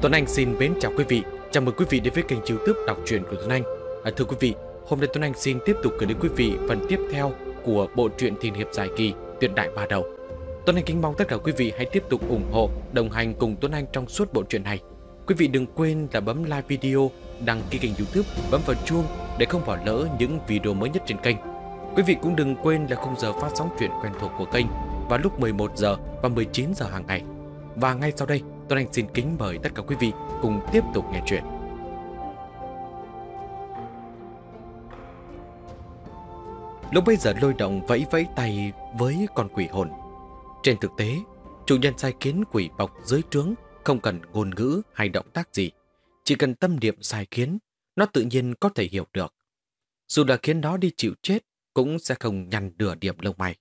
Tuấn Anh xin mến chào quý vị. Chào mừng quý vị đến với kênh youtube đọc truyện của Tuấn Anh. À, thưa quý vị, hôm nay Tuấn Anh xin tiếp tục gửi đến quý vị phần tiếp theo của bộ truyện thiên hiệp dài kỳ Tuyệt đại ba đầu. Tuấn Anh kính mong tất cả quý vị hãy tiếp tục ủng hộ, đồng hành cùng Tuấn Anh trong suốt bộ truyện này. Quý vị đừng quên là bấm like video, đăng ký kênh youtube, bấm vào chuông để không bỏ lỡ những video mới nhất trên kênh. Quý vị cũng đừng quên là khung giờ phát sóng truyện quen thuộc của kênh vào lúc 11 giờ và 19 giờ hàng ngày. Và ngay sau đây, Tuấn Anh xin kính mời tất cả quý vị cùng tiếp tục nghe chuyện. Lúc bây giờ lôi động vẫy vẫy tay với con quỷ hồn. Trên thực tế, chủ nhân sai kiến quỷ bọc dưới trướng không cần ngôn ngữ hay động tác gì. Chỉ cần tâm niệm sai kiến, nó tự nhiên có thể hiểu được. Dù là khiến nó đi chịu chết, cũng sẽ không nhằn nửa điểm lông mày.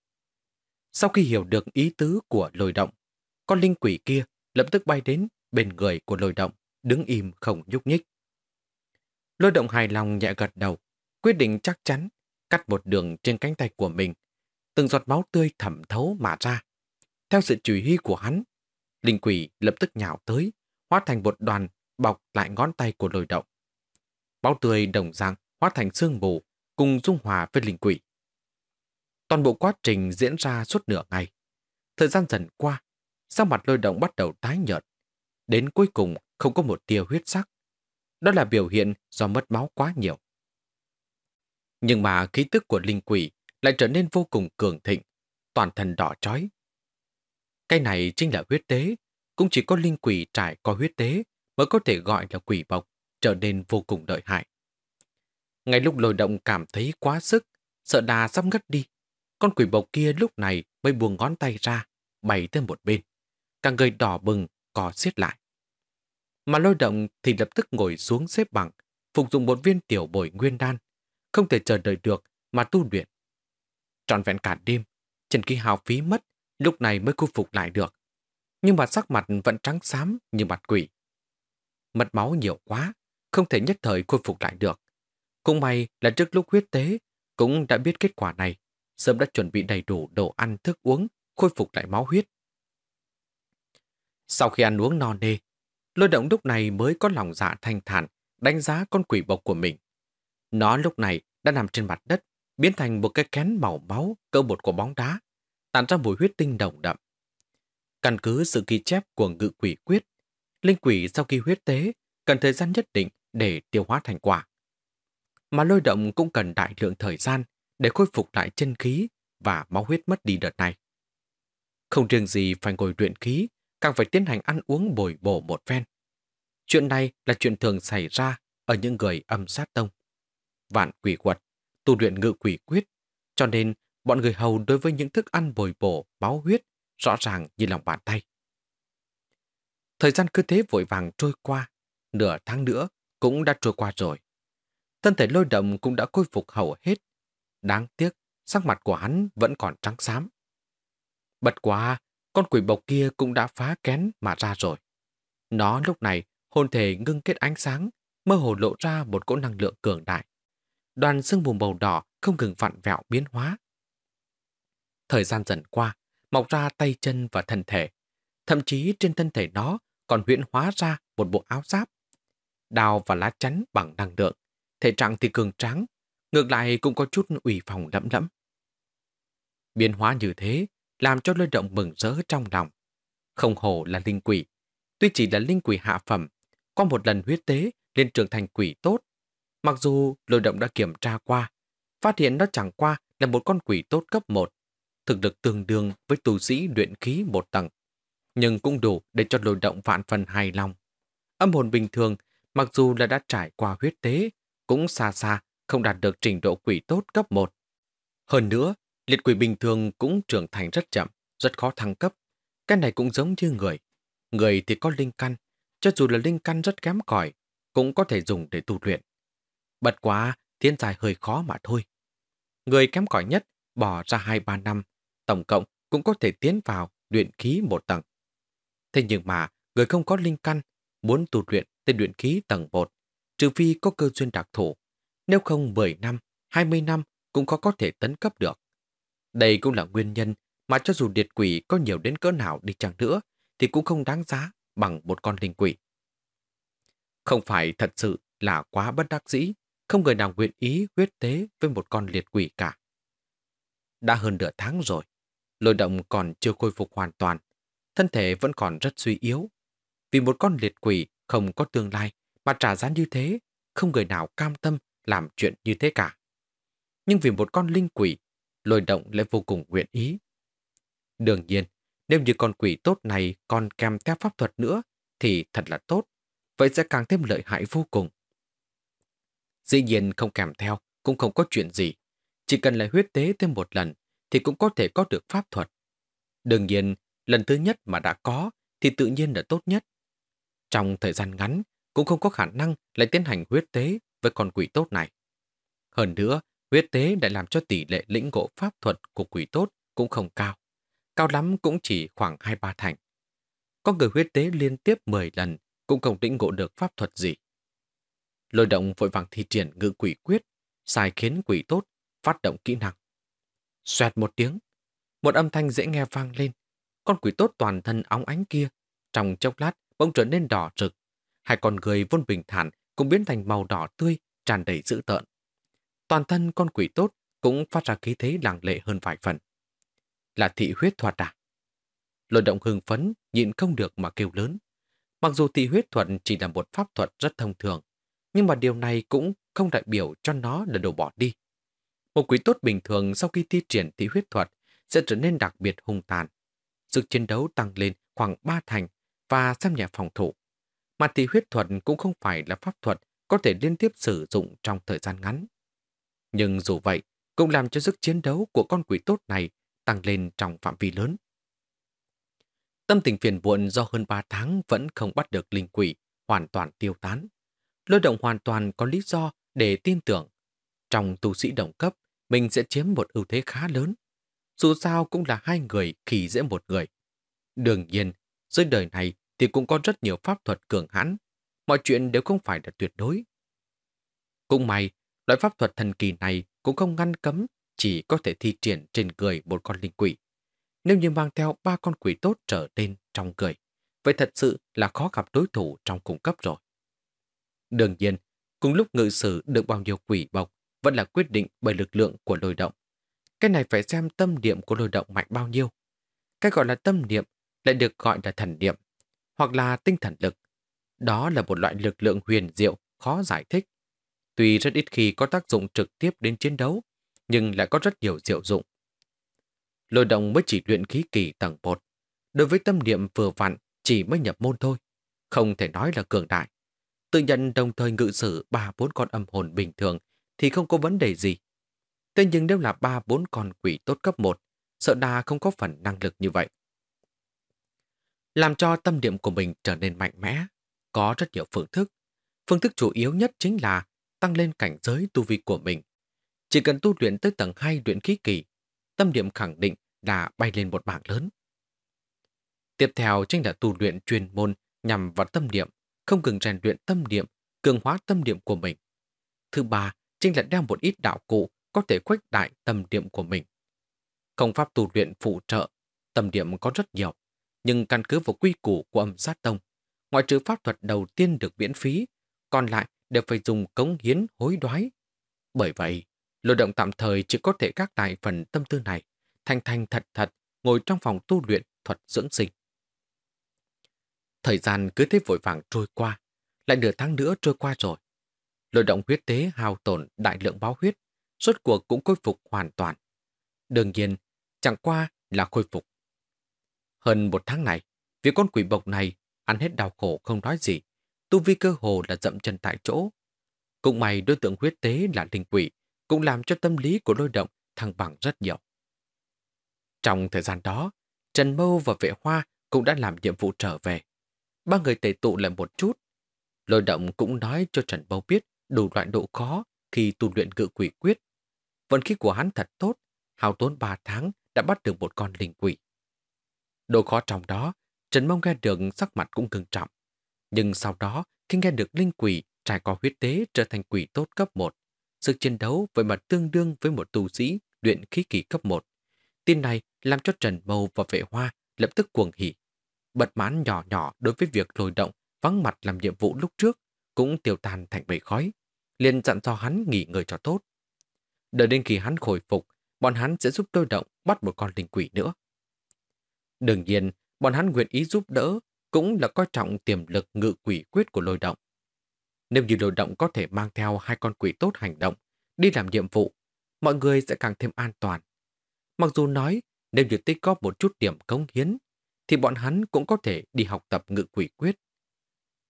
Sau khi hiểu được ý tứ của lôi động, con linh quỷ kia lập tức bay đến bên người của lôi động, đứng im không nhúc nhích. Lôi động hài lòng nhẹ gật đầu, quyết định chắc chắn cắt một đường trên cánh tay của mình. Từng giọt máu tươi thẩm thấu mà ra. Theo sự chỉ huy của hắn, linh quỷ lập tức nhào tới, hóa thành một đoàn bọc lại ngón tay của lôi động. Máu tươi đồng dạng hóa thành sương mù cùng dung hòa với linh quỷ. Toàn bộ quá trình diễn ra suốt nửa ngày. Thời gian dần qua, sắc mặt lôi động bắt đầu tái nhợt. Đến cuối cùng không có một tia huyết sắc. Đó là biểu hiện do mất máu quá nhiều. Nhưng mà khí tức của linh quỷ lại trở nên vô cùng cường thịnh, toàn thân đỏ chói. Cái này chính là huyết tế, cũng chỉ có linh quỷ trải qua huyết tế mới có thể gọi là quỷ bộc, trở nên vô cùng lợi hại. Ngay lúc lôi động cảm thấy quá sức, sợ đà sắp ngất đi, con quỷ bộc kia lúc này mới buông ngón tay ra, bày tới một bên. Cả người đỏ bừng, cò xiết lại. Mà lôi động thì lập tức ngồi xuống xếp bằng, phục dụng một viên tiểu bồi nguyên đan, không thể chờ đợi được mà tu luyện. Trọn vẹn cả đêm, Trần Kỳ Hào phí mất, lúc này mới khôi phục lại được. Nhưng mà sắc mặt vẫn trắng xám như mặt quỷ. Mất máu nhiều quá, không thể nhất thời khôi phục lại được. Cũng may là trước lúc huyết tế, cũng đã biết kết quả này, sớm đã chuẩn bị đầy đủ đồ ăn thức uống, khôi phục lại máu huyết. Sau khi ăn uống no nê, lôi động lúc này mới có lòng dạ thanh thản, đánh giá con quỷ bộc của mình. Nó lúc này đã nằm trên mặt đất, biến thành một cái kén màu máu cỡ bột của bóng đá, tản ra mùi huyết tinh đồng đậm. Căn cứ sự ghi chép của ngự quỷ quyết, linh quỷ sau khi huyết tế cần thời gian nhất định để tiêu hóa thành quả. Mà lôi động cũng cần đại lượng thời gian để khôi phục lại chân khí và máu huyết mất đi đợt này. Không riêng gì phải ngồi luyện khí, càng phải tiến hành ăn uống bồi bổ một phen. Chuyện này là chuyện thường xảy ra ở những người âm sát tông. Vạn quỷ quật, tu luyện ngự quỷ quyết, cho nên bọn người hầu đối với những thức ăn bồi bổ, máu huyết rõ ràng như lòng bàn tay. Thời gian cứ thế vội vàng trôi qua, nửa tháng nữa cũng đã trôi qua rồi. Thân thể lôi động cũng đã khôi phục hầu hết. Đáng tiếc, sắc mặt của hắn vẫn còn trắng xám. Bật quá, con quỷ bộc kia cũng đã phá kén mà ra rồi. Nó lúc này hồn thể ngưng kết ánh sáng, mơ hồ lộ ra một cỗ năng lượng cường đại. Đoàn sương mù màu đỏ không ngừng vặn vẹo biến hóa. Thời gian dần qua, mọc ra tay chân và thân thể. Thậm chí trên thân thể nó còn huyễn hóa ra một bộ áo giáp. Đào và lá chắn bằng năng lượng. Thể trạng thì cường tráng, ngược lại cũng có chút ủy phòng lẫm lẫm. Biến hóa như thế làm cho lôi động mừng rỡ trong lòng. Không hổ là linh quỷ. Tuy chỉ là linh quỷ hạ phẩm, có một lần huyết tế lên trưởng thành quỷ tốt. Mặc dù lôi động đã kiểm tra qua, phát hiện nó chẳng qua là một con quỷ tốt cấp 1, thực lực tương đương với tu sĩ luyện khí một tầng, nhưng cũng đủ để cho lôi động vạn phần hài lòng. Âm hồn bình thường, mặc dù là đã trải qua huyết tế, cũng xa xa không đạt được trình độ quỷ tốt cấp 1. Hơn nữa, liệt quỷ bình thường cũng trưởng thành rất chậm, rất khó thăng cấp. Cái này cũng giống như người. Người thì có linh căn, cho dù là linh căn rất kém cỏi cũng có thể dùng để tu luyện. Bật quá, thiên tài hơi khó mà thôi. Người kém cỏi nhất bỏ ra 2-3 năm, tổng cộng cũng có thể tiến vào luyện khí một tầng. Thế nhưng mà, người không có linh căn, muốn tu luyện tên luyện khí tầng 1, trừ phi có cơ duyên đặc thủ. Nếu không 10 năm, 20 năm cũng có có thể tấn cấp được. Đây cũng là nguyên nhân mà cho dù điệt quỷ có nhiều đến cỡ nào đi chăng nữa thì cũng không đáng giá bằng một con linh quỷ. Không phải thật sự là quá bất đắc dĩ, không người nào nguyện ý huyết tế với một con liệt quỷ cả. Đã hơn nửa tháng rồi, lôi động còn chưa khôi phục hoàn toàn, thân thể vẫn còn rất suy yếu. Vì một con liệt quỷ không có tương lai mà trả giá như thế, không người nào cam tâm làm chuyện như thế cả. Nhưng vì một con linh quỷ, lôi động lại vô cùng nguyện ý. Đương nhiên, nếu như con quỷ tốt này còn kèm theo pháp thuật nữa, thì thật là tốt. Vậy sẽ càng thêm lợi hại vô cùng. Dĩ nhiên không kèm theo, cũng không có chuyện gì. Chỉ cần lại huyết tế thêm một lần, thì cũng có thể có được pháp thuật. Đương nhiên, lần thứ nhất mà đã có, thì tự nhiên là tốt nhất. Trong thời gian ngắn, cũng không có khả năng lại tiến hành huyết tế với con quỷ tốt này. Hơn nữa, huyết tế đã làm cho tỷ lệ lĩnh ngộ pháp thuật của quỷ tốt cũng không cao. Cao lắm cũng chỉ khoảng 2-3 thành. Có người huyết tế liên tiếp 10 lần cũng không lĩnh ngộ được pháp thuật gì. Lôi động vội vàng thi triển ngự quỷ quyết, xài khiến quỷ tốt, phát động kỹ năng. Xoẹt một tiếng, một âm thanh dễ nghe vang lên. Con quỷ tốt toàn thân óng ánh kia, trong chốc lát bỗng trở nên đỏ rực. Hai con người vốn bình thản cũng biến thành màu đỏ tươi, tràn đầy dữ tợn. Toàn thân con quỷ tốt cũng phát ra khí thế làng lệ hơn vài phần. Là thị huyết thuật à? Lôi động hưng phấn, nhịn không được mà kêu lớn. Mặc dù thị huyết thuật chỉ là một pháp thuật rất thông thường, nhưng mà điều này cũng không đại biểu cho nó là đồ bỏ đi. Một quỷ tốt bình thường sau khi thi triển thị huyết thuật sẽ trở nên đặc biệt hung tàn. Sức chiến đấu tăng lên khoảng 3 thành và xem nhẹ phòng thủ. Mà thị huyết thuật cũng không phải là pháp thuật có thể liên tiếp sử dụng trong thời gian ngắn. Nhưng dù vậy, cũng làm cho sức chiến đấu của con quỷ tốt này tăng lên trong phạm vi lớn. Tâm tình phiền muộn do hơn 3 tháng vẫn không bắt được linh quỷ hoàn toàn tiêu tán. Lôi động hoàn toàn có lý do để tin tưởng. Trong tu sĩ đồng cấp, mình sẽ chiếm một ưu thế khá lớn. Dù sao cũng là hai người khi dễ một người. Đương nhiên, dưới đời này thì cũng có rất nhiều pháp thuật cường hãn. Mọi chuyện đều không phải là tuyệt đối. Cũng may, loại pháp thuật thần kỳ này cũng không ngăn cấm, chỉ có thể thi triển trên người một con linh quỷ. Nếu như mang theo ba con quỷ tốt trở lên trong người, vậy thật sự là khó gặp đối thủ trong cung cấp rồi. Đương nhiên, cùng lúc ngự sử được bao nhiêu quỷ bọc vẫn là quyết định bởi lực lượng của lôi động. Cái này phải xem tâm niệm của lôi động mạnh bao nhiêu. Cái gọi là tâm niệm lại được gọi là thần niệm, hoặc là tinh thần lực. Đó là một loại lực lượng huyền diệu, khó giải thích. Tuy rất ít khi có tác dụng trực tiếp đến chiến đấu, nhưng lại có rất nhiều diệu dụng. Lôi động mới chỉ luyện khí kỳ tầng 1. Đối với tâm niệm vừa vặn chỉ mới nhập môn thôi, không thể nói là cường đại. Tự nhận đồng thời ngự sử ba bốn con âm hồn bình thường thì không có vấn đề gì. Thế nhưng nếu là ba bốn con quỷ tốt cấp 1, sợ đa không có phần năng lực như vậy. Làm cho tâm niệm của mình trở nên mạnh mẽ, có rất nhiều phương thức. Phương thức chủ yếu nhất chính là tăng lên cảnh giới tu vi của mình. Chỉ cần tu luyện tới tầng 2 luyện khí kỳ, tâm niệm khẳng định đã bay lên một bảng lớn. Tiếp theo chính là tu luyện chuyên môn nhằm vào tâm niệm, không ngừng rèn luyện tâm niệm, cường hóa tâm niệm của mình. Thứ ba chính là đeo một ít đạo cụ có thể khuếch đại tâm niệm của mình. Công pháp tu luyện phụ trợ, tâm niệm có rất nhiều, nhưng căn cứ vào quy củ của âm sát tông, ngoại trừ pháp thuật đầu tiên được miễn phí, còn lại đều phải dùng cống hiến hối đoái. Bởi vậy, lôi động tạm thời chỉ có thể gác lại phần tâm tư này, thanh thanh thật thật ngồi trong phòng tu luyện thuật dưỡng sinh. Thời gian cứ thế vội vàng trôi qua, lại nửa tháng nữa trôi qua rồi. Lôi động huyết tế hao tổn đại lượng báo huyết, suốt cuộc cũng khôi phục hoàn toàn. Đương nhiên, chẳng qua là khôi phục. Hơn một tháng này, vì con quỷ bộc này ăn hết đau khổ không nói gì, tu vi cơ hồ là dậm chân tại chỗ. Cũng may đối tượng huyết tế là linh quỷ, cũng làm cho tâm lý của lôi động thăng bằng rất nhiều. Trong thời gian đó, Trần Mâu và Vệ Hoa cũng đã làm nhiệm vụ trở về. Ba người tề tụ lại một chút. Lôi động cũng nói cho Trần Mâu biết đủ loại độ khó khi tu luyện cự quỷ quyết. Vận khí của hắn thật tốt, hào tốn 3 tháng đã bắt được một con linh quỷ. Độ khó trong đó, Trần Mông nghe được sắc mặt cũng cưng trọng. Nhưng sau đó, khi nghe được linh quỷ trải qua huyết tế trở thành quỷ tốt cấp 1, sức chiến đấu với mặt tương đương với một tu sĩ luyện khí kỳ cấp 1. Tin này làm cho Trần Mâu và vệ hoa lập tức cuồng hỉ. Bật mãn nhỏ nhỏ đối với việc lồi động vắng mặt làm nhiệm vụ lúc trước, cũng tiêu tan thành bầy khói, liền dặn cho hắn nghỉ ngơi cho tốt. Đợi đến khi hắn khôi phục, bọn hắn sẽ giúp tôi động bắt một con linh quỷ nữa. Đương nhiên, bọn hắn nguyện ý giúp đỡ cũng là coi trọng tiềm lực ngự quỷ quyết của lôi động. Nếu như lôi động có thể mang theo hai con quỷ tốt hành động, đi làm nhiệm vụ, mọi người sẽ càng thêm an toàn. Mặc dù nói, nếu như tích góp một chút điểm công hiến, thì bọn hắn cũng có thể đi học tập ngự quỷ quyết.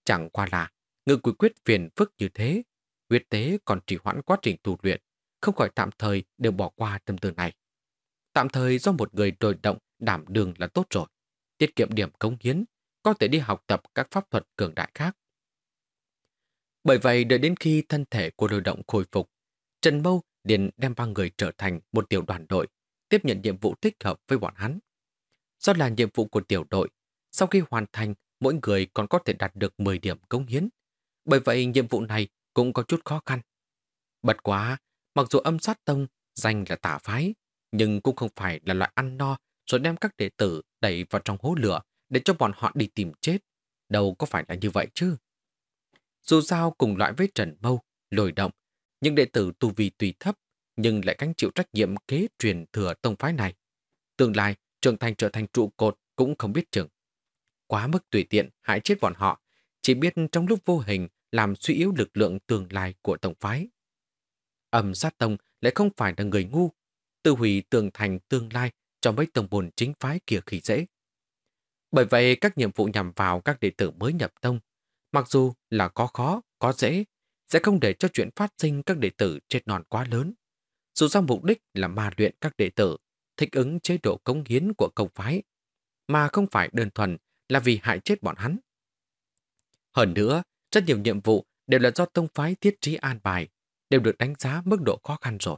Chẳng qua là, ngự quỷ quyết phiền phức như thế, huyết tế còn trì hoãn quá trình tu luyện, không khỏi tạm thời đều bỏ qua tâm tư này. Tạm thời do một người đồi động đảm đường là tốt rồi, tiết kiệm điểm công hiến, có thể đi học tập các pháp thuật cường đại khác. Bởi vậy, đợi đến khi thân thể của đôi động khôi phục, Trần Mâu liền đem ba người trở thành một tiểu đoàn đội, tiếp nhận nhiệm vụ thích hợp với bọn hắn. Do là nhiệm vụ của tiểu đội, sau khi hoàn thành, mỗi người còn có thể đạt được 10 điểm công hiến. Bởi vậy, nhiệm vụ này cũng có chút khó khăn. Bật quá, mặc dù âm sát tông danh là tả phái, nhưng cũng không phải là loại ăn no rồi đem các đệ tử đẩy vào trong hố lửa để cho bọn họ đi tìm chết. Đâu có phải là như vậy chứ? Dù sao cùng loại với Trần Mâu, lồi động, những đệ tử tu vi tùy thấp nhưng lại gánh chịu trách nhiệm kế truyền thừa tông phái này. Tương lai, trưởng thành trở thành trụ cột cũng không biết chừng. Quá mức tùy tiện hại chết bọn họ, chỉ biết trong lúc vô hình làm suy yếu lực lượng tương lai của tông phái. Âm sát tông lại không phải là người ngu, tư hủy tường thành tương lai cho mấy tông bồn chính phái kia khi dễ. Bởi vậy, các nhiệm vụ nhằm vào các đệ tử mới nhập tông, mặc dù là có khó, có dễ, sẽ không để cho chuyện phát sinh các đệ tử chết non quá lớn. Dù sao mục đích là ma luyện các đệ tử, thích ứng chế độ cống hiến của công phái, mà không phải đơn thuần là vì hại chết bọn hắn. Hơn nữa, rất nhiều nhiệm vụ đều là do tông phái thiết trí an bài, đều được đánh giá mức độ khó khăn rồi.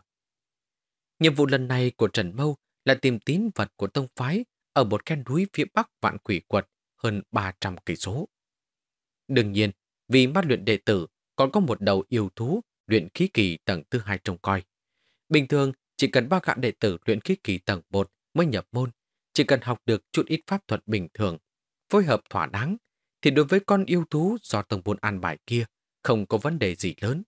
Nhiệm vụ lần này của Trần Mâu là tìm tín vật của tông phái ở một khe núi phía bắc vạn quỷ quật hơn 300 cây số. Đương nhiên, vì mắt luyện đệ tử còn có một đầu yêu thú luyện khí kỳ tầng thứ hai trông coi. Bình thường, chỉ cần ba gã đệ tử luyện khí kỳ tầng 1 mới nhập môn, chỉ cần học được chút ít pháp thuật bình thường, phối hợp thỏa đáng, thì đối với con yêu thú do tầng buôn an bài kia không có vấn đề gì lớn.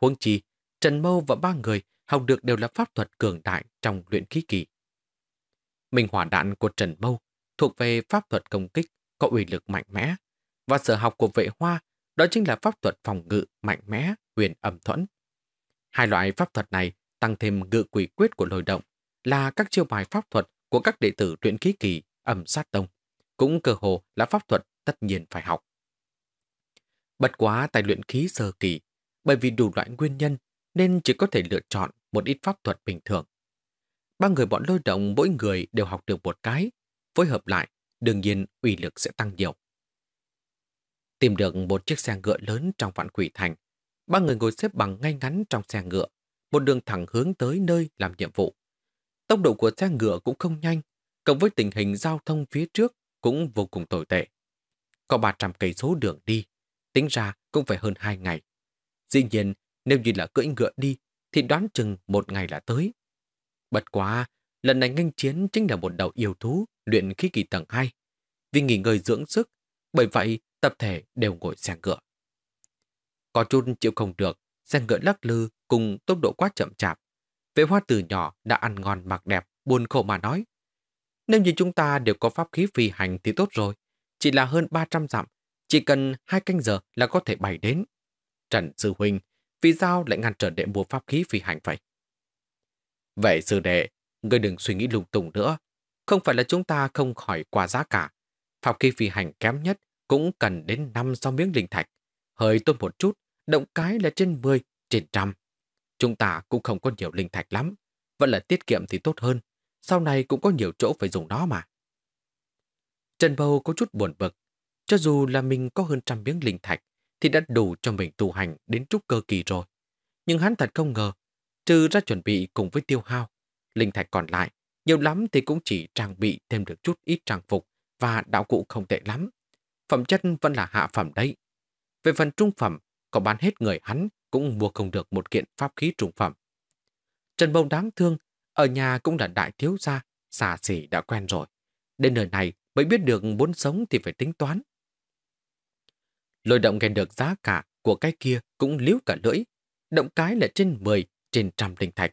Huống chi, Trần Mâu và ba người học được đều là pháp thuật cường đại trong luyện khí kỳ. Minh hỏa đạn của Trần Mâu thuộc về pháp thuật công kích có uy lực mạnh mẽ, và sở học của vệ hoa đó chính là pháp thuật phòng ngự mạnh mẽ, huyền âm thuẫn. Hai loại pháp thuật này tăng thêm ngự quỷ quyết của lôi động là các chiêu bài pháp thuật của các đệ tử luyện khí kỳ âm sát tông, cũng cơ hồ là pháp thuật tất nhiên phải học. Bật quá tài luyện khí sơ kỳ, bởi vì đủ loại nguyên nhân nên chỉ có thể lựa chọn một ít pháp thuật bình thường. Ba người bọn lôi động mỗi người đều học được một cái, phối hợp lại, đương nhiên uy lực sẽ tăng nhiều. Tìm được một chiếc xe ngựa lớn trong vạn quỷ thành, ba người ngồi xếp bằng ngay ngắn trong xe ngựa, một đường thẳng hướng tới nơi làm nhiệm vụ. Tốc độ của xe ngựa cũng không nhanh, cộng với tình hình giao thông phía trước cũng vô cùng tồi tệ. Có 300 cây số đường đi, tính ra cũng phải hơn 2 ngày. Dĩ nhiên, nếu như là cưỡi ngựa đi, thì đoán chừng một ngày là tới. Bật quá, lần này nganh chiến chính là một đầu yêu thú luyện khí kỳ tầng 2. Vì nghỉ ngơi dưỡng sức, bởi vậy tập thể đều ngồi xe ngựa. Có chút chịu không được, xe ngựa lắc lư cùng tốc độ quá chậm chạp. Vệ hoa từ nhỏ đã ăn ngon mặc đẹp, buồn khổ mà nói. Nếu như chúng ta đều có pháp khí phi hành thì tốt rồi. Chỉ là hơn 300 dặm, chỉ cần hai canh giờ là có thể bay đến. Trần Sư Huynh, vì sao lại ngăn trở đệ mua pháp khí phi hành vậy? Vậy sư đệ, ngươi đừng suy nghĩ lung tung nữa. Không phải là chúng ta không khỏi qua giá cả. Pháp khí phi hành kém nhất cũng cần đến 5 sau miếng linh thạch. Hơi tôn một chút, động cái là trên 10, trên trăm. Chúng ta cũng không có nhiều linh thạch lắm. Vẫn là tiết kiệm thì tốt hơn. Sau này cũng có nhiều chỗ phải dùng nó mà. Trần Bầu có chút buồn bực. Cho dù là mình có hơn trăm miếng linh thạch, thì đã đủ cho mình tu hành đến trúc cơ kỳ rồi. Nhưng hắn thật không ngờ, trừ ra chuẩn bị cùng với tiêu hao, linh thạch còn lại, nhiều lắm thì cũng chỉ trang bị thêm được chút ít trang phục và đạo cụ không tệ lắm. Phẩm chất vẫn là hạ phẩm đấy. Về phần trung phẩm, có bán hết người hắn cũng mua không được một kiện pháp khí trung phẩm. Trần Bông đáng thương, ở nhà cũng là đại thiếu gia, xà xỉ đã quen rồi. Đến nơi này mới biết được muốn sống thì phải tính toán. Lôi động nghe được giá cả của cái kia cũng liếu cả lưỡi. Động cái là trên 10, trên trăm linh thạch.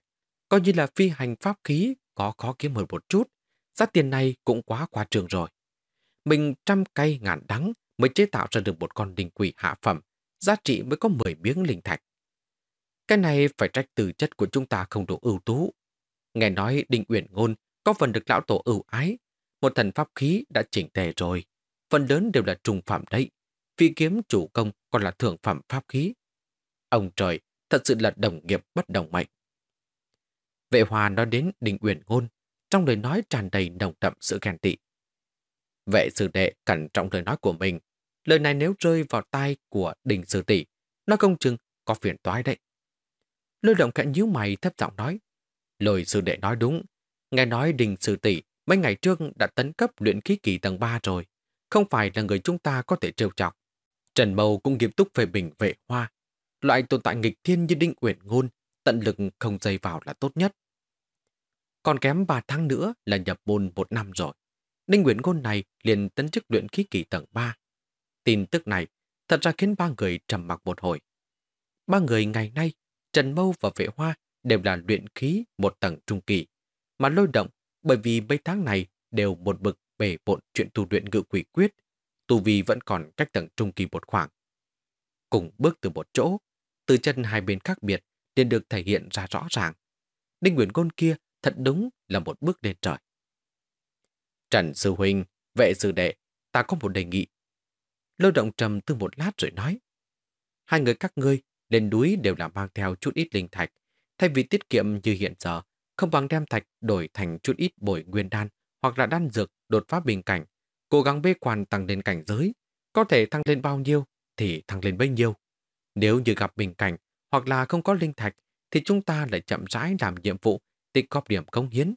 Coi như là phi hành pháp khí có khó kiếm hơn một chút. Giá tiền này cũng quá quá trường rồi. Mình trăm cây ngàn đắng mới chế tạo ra được một con đình quỷ hạ phẩm, giá trị mới có 10 miếng linh thạch. Cái này phải trách từ chất của chúng ta không đủ ưu tú. Nghe nói Đinh Uyển Ngôn có phần được lão tổ ưu ái, một thần pháp khí đã chỉnh tề rồi. Phần lớn đều là trùng phẩm đấy. Phi kiếm chủ công còn là thượng phẩm pháp khí. Ông trời, thật sự là đồng nghiệp bất đồng mệnh. Vệ hòa nói đến Đình Uyển Ngôn, trong lời nói tràn đầy nồng đậm sự ghen tị. Vệ sư đệ cẩn trọng lời nói của mình. Lời này nếu rơi vào tai của đình sư tỷ, nó công chừng có phiền toái đấy. Lôi động khẽ nhíu mày thấp giọng nói. Lời sư đệ nói đúng. Nghe nói đình sư tỷ mấy ngày trước đã tấn cấp luyện khí kỳ tầng 3 rồi. Không phải là người chúng ta có thể trêu chọc. Trần Mâu cũng nghiêm túc về bình vệ hoa. Loại tồn tại nghịch thiên như Đinh Uyển Ngôn, tận lực không dây vào là tốt nhất. Còn kém 3 tháng nữa là nhập môn một năm rồi. Đinh uyển Ngôn này liền tấn chức luyện khí kỳ tầng 3. Tin tức này thật ra khiến ba người trầm mặc một hồi. Ba người ngày nay, Trần Mâu và Vệ Hoa đều là luyện khí một tầng trung kỳ, mà lôi động bởi vì mấy tháng này đều một bực bể bộn chuyện tu luyện ngự quỷ quyết, tu vi vẫn còn cách tầng trung kỳ một khoảng. Cùng bước từ một chỗ, từ chân hai bên khác biệt liền được thể hiện ra rõ ràng. Đinh Nguyễn Côn kia thật đúng là một bước lên trời. Trần Sư Huynh, vệ sư đệ, ta có một đề nghị. Lôi động trầm tư một lát rồi nói. Hai người các ngươi lên núi đều là mang theo chút ít linh thạch. Thay vì tiết kiệm như hiện giờ, không bằng đem thạch đổi thành chút ít bồi nguyên đan hoặc là đan dược đột phá bình cảnh, cố gắng bê quan tăng lên cảnh giới. Có thể thăng lên bao nhiêu thì thăng lên bấy nhiêu. Nếu như gặp bình cảnh hoặc là không có linh thạch thì chúng ta lại chậm rãi làm nhiệm vụ tích góp điểm công hiến.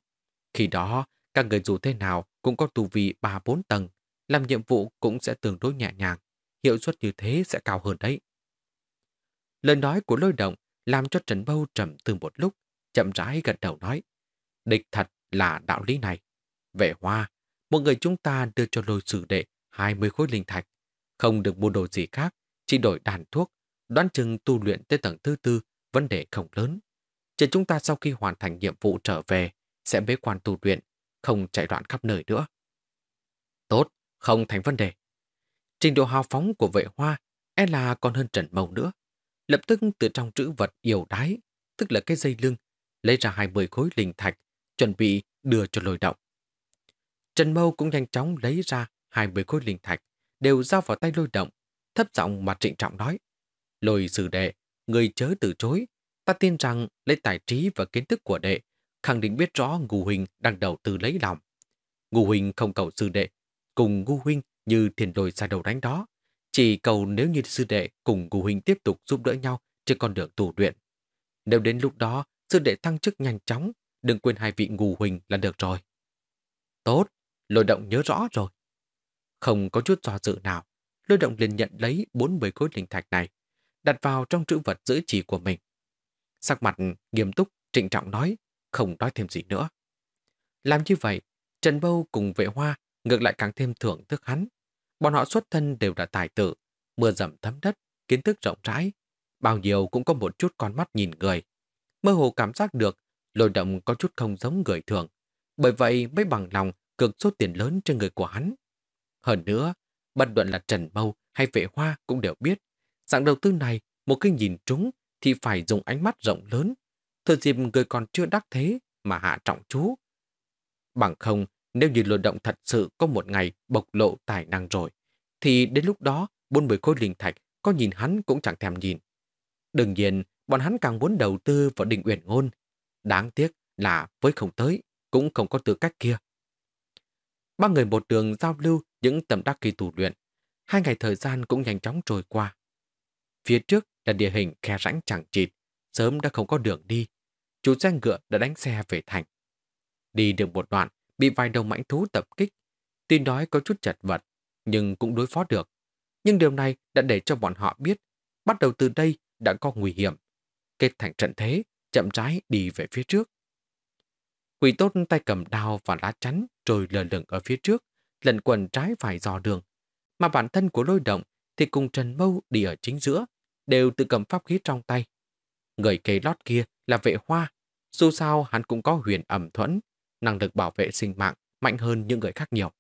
Khi đó, các người dù thế nào cũng có tu vị 3-4 tầng, làm nhiệm vụ cũng sẽ tương đối nhẹ nhàng, hiệu suất như thế sẽ cao hơn đấy. Lời nói của lôi động làm cho Trần Bâu trầm từ một lúc, chậm rãi gật đầu nói. Địch thật là đạo lý này. Vệ hoa, một người chúng ta đưa cho lôi sử đệ 20 khối linh thạch, không được mua đồ gì khác, chỉ đổi đàn thuốc, đoán chừng tu luyện tới tầng thứ tư, vấn đề không lớn. Chỉ chúng ta sau khi hoàn thành nhiệm vụ trở về, sẽ bế quan tu luyện, không chạy loạn khắp nơi nữa. Tốt, không thành vấn đề. Trình độ hào phóng của vệ hoa e là còn hơn Trần Mâu nữa. Lập tức từ trong chữ vật yêu đái, tức là cái dây lưng, lấy ra 20 khối linh thạch, chuẩn bị đưa cho lôi động. Trần Mâu cũng nhanh chóng lấy ra 20 khối linh thạch, đều giao vào tay lôi động, thấp giọng mà trịnh trọng nói. Lôi sư đệ, người chớ từ chối, ta tin rằng lấy tài trí và kiến thức của đệ khẳng định biết rõ Ngô Huynh đang đầu tư lấy lòng. Ngô Huynh không cầu sư đệ, cùng Ngô Huynh như thiền đồi xa đầu đánh đó. Chỉ cầu nếu như sư đệ cùng Ngô Huynh tiếp tục giúp đỡ nhau trên con đường tu luyện. Nếu đến lúc đó, sư đệ thăng chức nhanh chóng, đừng quên hai vị Ngô Huynh là được rồi. Tốt, lôi động nhớ rõ rồi. Không có chút do dự nào, lôi động liền nhận lấy 40 khối linh thạch này, đặt vào trong trữ vật giữ chỉ của mình. Sắc mặt nghiêm túc, trịnh trọng nói, không nói thêm gì nữa. Làm như vậy, Trần Bâu cùng vệ hoa ngược lại càng thêm thưởng thức hắn. Bọn họ xuất thân đều là tài tử, mưa dầm thấm đất, kiến thức rộng rãi. Bao nhiêu cũng có một chút con mắt nhìn người. Mơ hồ cảm giác được lôi động có chút không giống người thường. Bởi vậy mới bằng lòng cực số tiền lớn trên người của hắn. Hơn nữa, bất luận là Trần Bâu hay vệ hoa cũng đều biết dạng đầu tư này một khi nhìn trúng thì phải dùng ánh mắt rộng lớn thừa dịp người còn chưa đắc thế mà hạ trọng chú. Bằng không, nếu như lột động thật sự có một ngày bộc lộ tài năng rồi, thì đến lúc đó, buôn bười khối linh thạch có nhìn hắn cũng chẳng thèm nhìn. Đương nhiên, bọn hắn càng muốn đầu tư vào đình uyển ngôn. Đáng tiếc là với không tới, cũng không có tư cách kia. Ba người một đường giao lưu những tầm đắc kỳ tù luyện. Hai ngày thời gian cũng nhanh chóng trôi qua. Phía trước là địa hình khe rãnh chẳng chịt, sớm đã không có đường đi, chủ xe ngựa đã đánh xe về thành. Đi được một đoạn, bị vài đầu mãnh thú tập kích. Tuy nói có chút chật vật, nhưng cũng đối phó được. Nhưng điều này đã để cho bọn họ biết, bắt đầu từ đây đã có nguy hiểm. Kết thành trận thế, chậm rãi đi về phía trước. Quỷ tốt tay cầm đao và lá chắn rồi lờ lửng ở phía trước, lần quần trái phải dò đường. Mà bản thân của lôi động thì cùng Trần Mâu đi ở chính giữa, đều tự cầm pháp khí trong tay. Người kề lót kia là vệ hoa, dù sao hắn cũng có huyền ẩm thuẫn, năng lực bảo vệ sinh mạng mạnh hơn những người khác nhiều.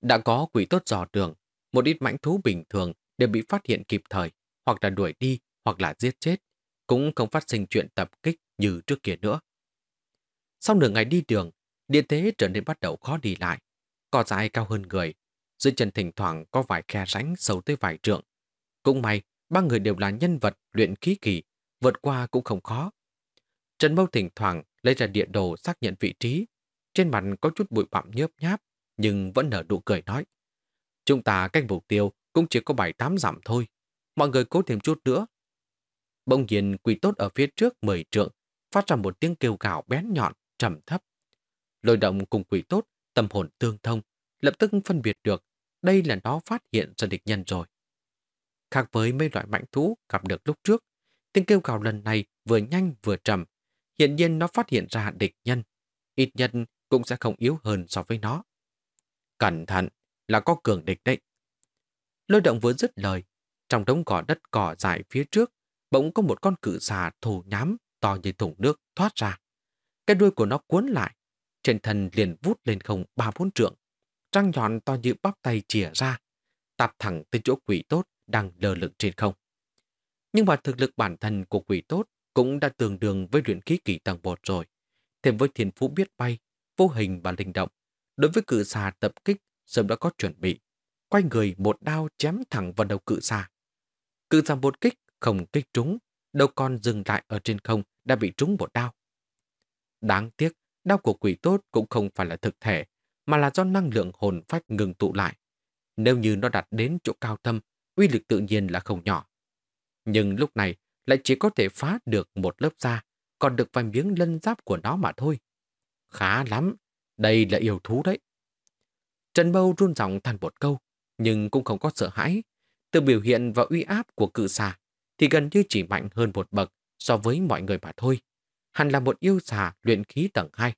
Đã có quỷ tốt dò đường, một ít mãnh thú bình thường đều bị phát hiện kịp thời, hoặc là đuổi đi, hoặc là giết chết, cũng không phát sinh chuyện tập kích như trước kia nữa. Sau nửa ngày đi đường, địa thế trở nên bắt đầu khó đi lại. Cỏ dại cao hơn người, dưới chân thỉnh thoảng có vài khe rãnh sâu tới vài trượng. Cũng may, ba người đều là nhân vật luyện khí kỳ, vượt qua cũng không khó. Trần Mâu thỉnh thoảng lấy ra địa đồ xác nhận vị trí. Trên mặt có chút bụi bặm nhớp nháp, nhưng vẫn nở nụ cười nói. Chúng ta cách mục tiêu cũng chỉ có 7-8 dặm thôi. Mọi người cố thêm chút nữa. Bỗng nhiên quỷ tốt ở phía trước mười trượng, phát ra một tiếng kêu gào bén nhọn, trầm thấp. Lôi động cùng quỷ tốt, tâm hồn tương thông, lập tức phân biệt được đây là nó phát hiện ra địch nhân rồi. Khác với mấy loại mạnh thú gặp được lúc trước, tiếng kêu gào lần này vừa nhanh vừa trầm. Hiện nhiên nó phát hiện ra địch nhân, ít nhân cũng sẽ không yếu hơn so với nó. Cẩn thận, là có cường địch đấy. Lôi động vừa dứt lời, trong đống cỏ đất cỏ dài phía trước, bỗng có một con cự xà thù nhám to như thùng nước thoát ra. Cái đuôi của nó cuốn lại, trên thân liền vút lên không ba bốn trượng. Trăng nhọn to như bắp tay chìa ra, tạp thẳng tới chỗ quỷ tốt đang lơ lửng trên không. Nhưng mà thực lực bản thân của quỷ tốt cũng đã tương đương với luyện khí kỳ tầng bột rồi. Thêm với thiên phú biết bay, vô hình và linh động, đối với cự xà tập kích sớm đã có chuẩn bị. Quay người một đao chém thẳng vào đầu cự xà. Cự xà một kích, không kích trúng, đầu con dừng lại ở trên không đã bị trúng một đao. Đáng tiếc, đao của quỷ tốt cũng không phải là thực thể, mà là do năng lượng hồn phách ngừng tụ lại. Nếu như nó đặt đến chỗ cao thâm, uy lực tự nhiên là không nhỏ. Nhưng lúc này lại chỉ có thể phá được một lớp da, còn được vài miếng lân giáp của nó mà thôi. Khá lắm, đây là yêu thú đấy. Trần Mâu run giọng than một câu, nhưng cũng không có sợ hãi. Từ biểu hiện và uy áp của cự xà thì gần như chỉ mạnh hơn một bậc so với mọi người mà thôi. Hắn là một yêu xà luyện khí tầng 2.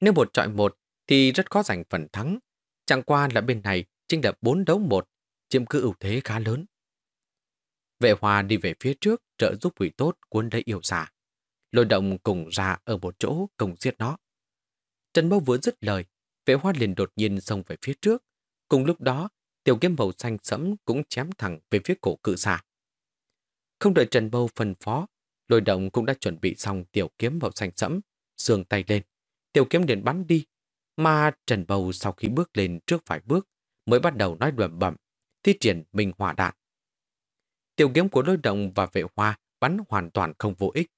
Nếu một trọi một thì rất khó giành phần thắng. Chẳng qua là bên này chính là bốn đấu một, chiếm cứ ưu thế khá lớn. Vệ hòa đi về phía trước trợ giúp quỷ tốt cuốn lấy yêu giả. Lôi động cùng ra ở một chỗ cùng giết nó. Trần Mâu vừa dứt lời, vệ hoa liền đột nhiên xông về phía trước. Cùng lúc đó, tiểu kiếm màu xanh sẫm cũng chém thẳng về phía cổ cự xà. Không đợi Trần Mâu phân phó, lôi động cũng đã chuẩn bị xong tiểu kiếm màu xanh sẫm, sườn tay lên. Tiểu kiếm liền bắn đi, mà Trần Mâu sau khi bước lên trước vài bước, mới bắt đầu nói đùm bẩm, thi triển minh hỏa đạn. Tiểu kiếm của lôi động và vệ hoa bắn hoàn toàn không vô ích.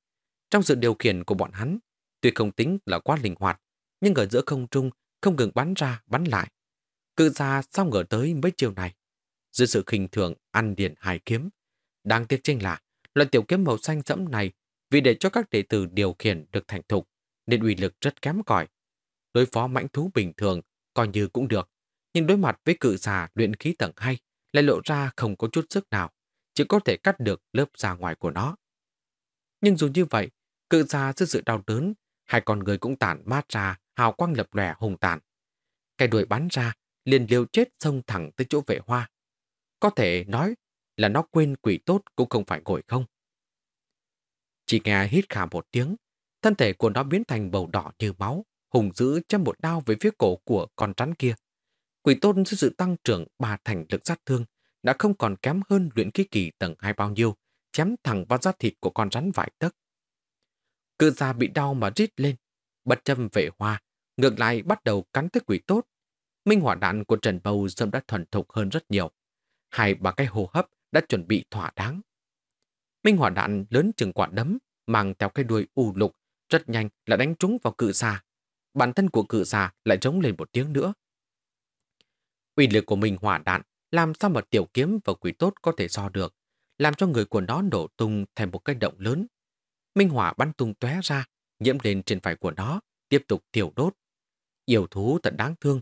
Trong sự điều khiển của bọn hắn, tuy không tính là quá linh hoạt, nhưng ở giữa không trung không ngừng bắn ra, bắn lại. Cự ra sao ngờ tới mấy chiều này. Dưới sự khinh thường ăn điền hài kiếm. Đáng tiếc chính là loại tiểu kiếm màu xanh dẫm này vì để cho các đệ tử điều khiển được thành thục nên uy lực rất kém cỏi. Đối phó mãnh thú bình thường coi như cũng được, nhưng đối mặt với cự xà luyện khí tầng 2 lại lộ ra không có chút sức nào, chỉ có thể cắt được lớp da ngoài của nó. Nhưng dù như vậy, cự ra dưới sự đau đớn, hai con người cũng tản mát ra hào quang lập lòe hùng tàn. Cái đuôi bắn ra, liền liều chết xông thẳng tới chỗ vệ hoa. Có thể nói là nó quên quỷ tốt cũng không phải ngồi không. Chỉ nghe hít khả một tiếng, thân thể của nó biến thành bầu đỏ như máu, hùng dữ châm một đao về phía cổ của con rắn kia. Quỷ tôn dưới sự tăng trưởng ba thành lực sát thương đã không còn kém hơn luyện khí kỳ tầng hai bao nhiêu, chém thẳng vào da thịt của con rắn vải tấc. Cự gia bị đau mà rít lên, bất châm vệ hoa, ngược lại bắt đầu cắn tới quỷ tốt. Minh hỏa đạn của Trần Bầu sớm đã thuần thục hơn rất nhiều. Hai ba cái hô hấp đã chuẩn bị thỏa đáng. Minh hỏa đạn lớn chừng quả đấm, mang theo cái đuôi u lục, rất nhanh là đánh trúng vào cự xà. Bản thân của cự xà lại trống lên một tiếng nữa. Uy lực của mình hỏa đạn làm sao mà tiểu kiếm và quỷ tốt có thể so được, làm cho người của nó nổ tung thành một cái động lớn. Minh hỏa bắn tung tóe ra, nhiễm lên trên phải của nó, tiếp tục thiểu đốt. Yêu thú thật đáng thương.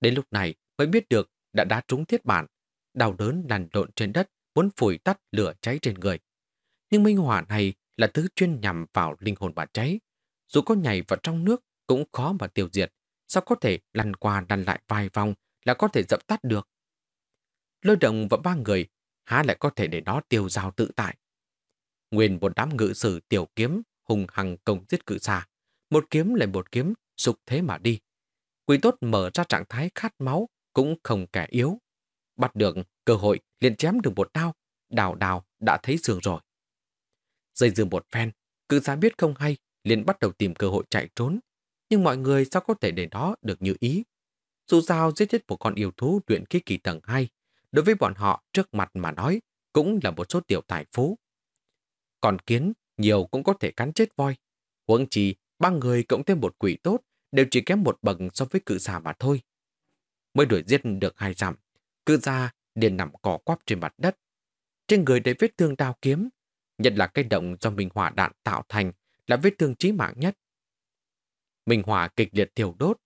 Đến lúc này mới biết được đã đá trúng thiết bản, đau đớn lăn lộn trên đất, muốn phủi tắt lửa cháy trên người. Nhưng minh hỏa này là thứ chuyên nhằm vào linh hồn bà cháy. Dù có nhảy vào trong nước cũng khó mà tiêu diệt. Sao có thể lăn qua lăn lại vài vòng là có thể dập tắt được? Lôi đồng và ba người há lại có thể để nó tiêu dao tự tại. Nguyên một đám ngự sử tiểu kiếm hùng hằng công giết cự xà. Một kiếm lại một kiếm, sục thế mà đi. Quỷ tốt mở ra trạng thái khát máu, cũng không kẻ yếu. Bắt được cơ hội liền chém được một đao, đào đào đã thấy sườn rồi. Dây dưa một phen, cự xà biết không hay, liền bắt đầu tìm cơ hội chạy trốn. Nhưng mọi người sao có thể để nó được như ý? Dù sao giết chết một con yêu thú luyện khí kỳ tầng 2, đối với bọn họ trước mặt mà nói, cũng là một số tiểu tài phú. Còn kiến, nhiều cũng có thể cắn chết voi. Huống chi, ba người cộng thêm một quỷ tốt đều chỉ kém một bậc so với cự xà mà thôi. Mới đuổi giết được hai dặm, cự xà liền nằm cỏ quắp trên mặt đất. Trên người đầy vết thương đao kiếm, nhất là cây động do minh hỏa đạn tạo thành là vết thương chí mạng nhất. Minh hỏa kịch liệt thiểu đốt.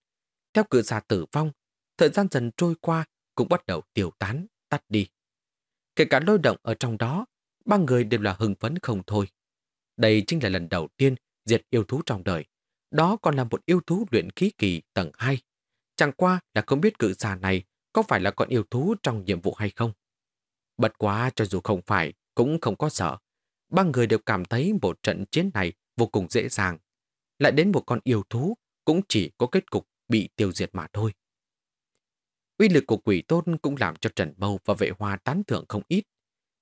Theo cự xà tử vong, thời gian dần trôi qua cũng bắt đầu tiêu tán, tắt đi. Kể cả lôi động ở trong đó, ba người đều là hưng phấn không thôi. Đây chính là lần đầu tiên diệt yêu thú trong đời. Đó còn là một yêu thú luyện khí kỳ tầng 2. Chẳng qua là không biết cự xà này có phải là con yêu thú trong nhiệm vụ hay không. Bật quá cho dù không phải, cũng không có sợ. Ba người đều cảm thấy một trận chiến này vô cùng dễ dàng. Lại đến một con yêu thú cũng chỉ có kết cục bị tiêu diệt mà thôi. Uy lực của quỷ tôn cũng làm cho Trần Mâu và vệ hoa tán thưởng không ít.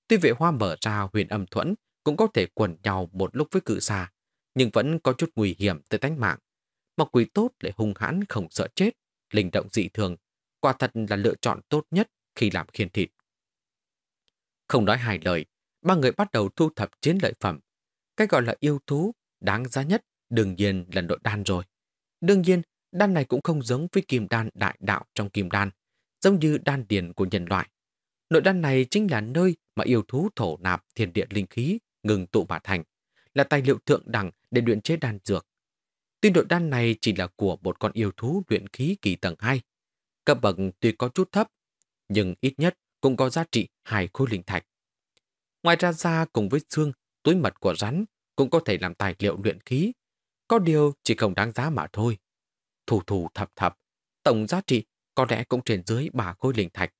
Tuy vệ hoa mở ra huyền âm thuẫn cũng có thể quần nhau một lúc với cự xà, nhưng vẫn có chút nguy hiểm tới tánh mạng. Mà quỷ tốt lại hung hãn không sợ chết, linh động dị thường, quả thật là lựa chọn tốt nhất khi làm khiên thịt. Không nói hai lời, ba người bắt đầu thu thập chiến lợi phẩm. Cái gọi là yêu thú, đáng giá nhất, đương nhiên là nội đan rồi. Đương nhiên, đan này cũng không giống với kim đan đại đạo trong kim đan, giống như đan điền của nhân loại. Nội đan này chính là nơi mà yêu thú thổ nạp thiên địa linh khí ngừng tụ mà thành, là tài liệu thượng đẳng để luyện chế đan dược. Tuy nội đan này chỉ là của một con yêu thú luyện khí kỳ tầng 2. Cấp bậc tuy có chút thấp, nhưng ít nhất cũng có giá trị hai khối linh thạch. Ngoài ra da cùng với xương, túi mật của rắn cũng có thể làm tài liệu luyện khí. Có điều chỉ không đáng giá mà thôi. Thủ thủ thập thập, tổng giá trị có lẽ cũng trên dưới bà khối linh thạch.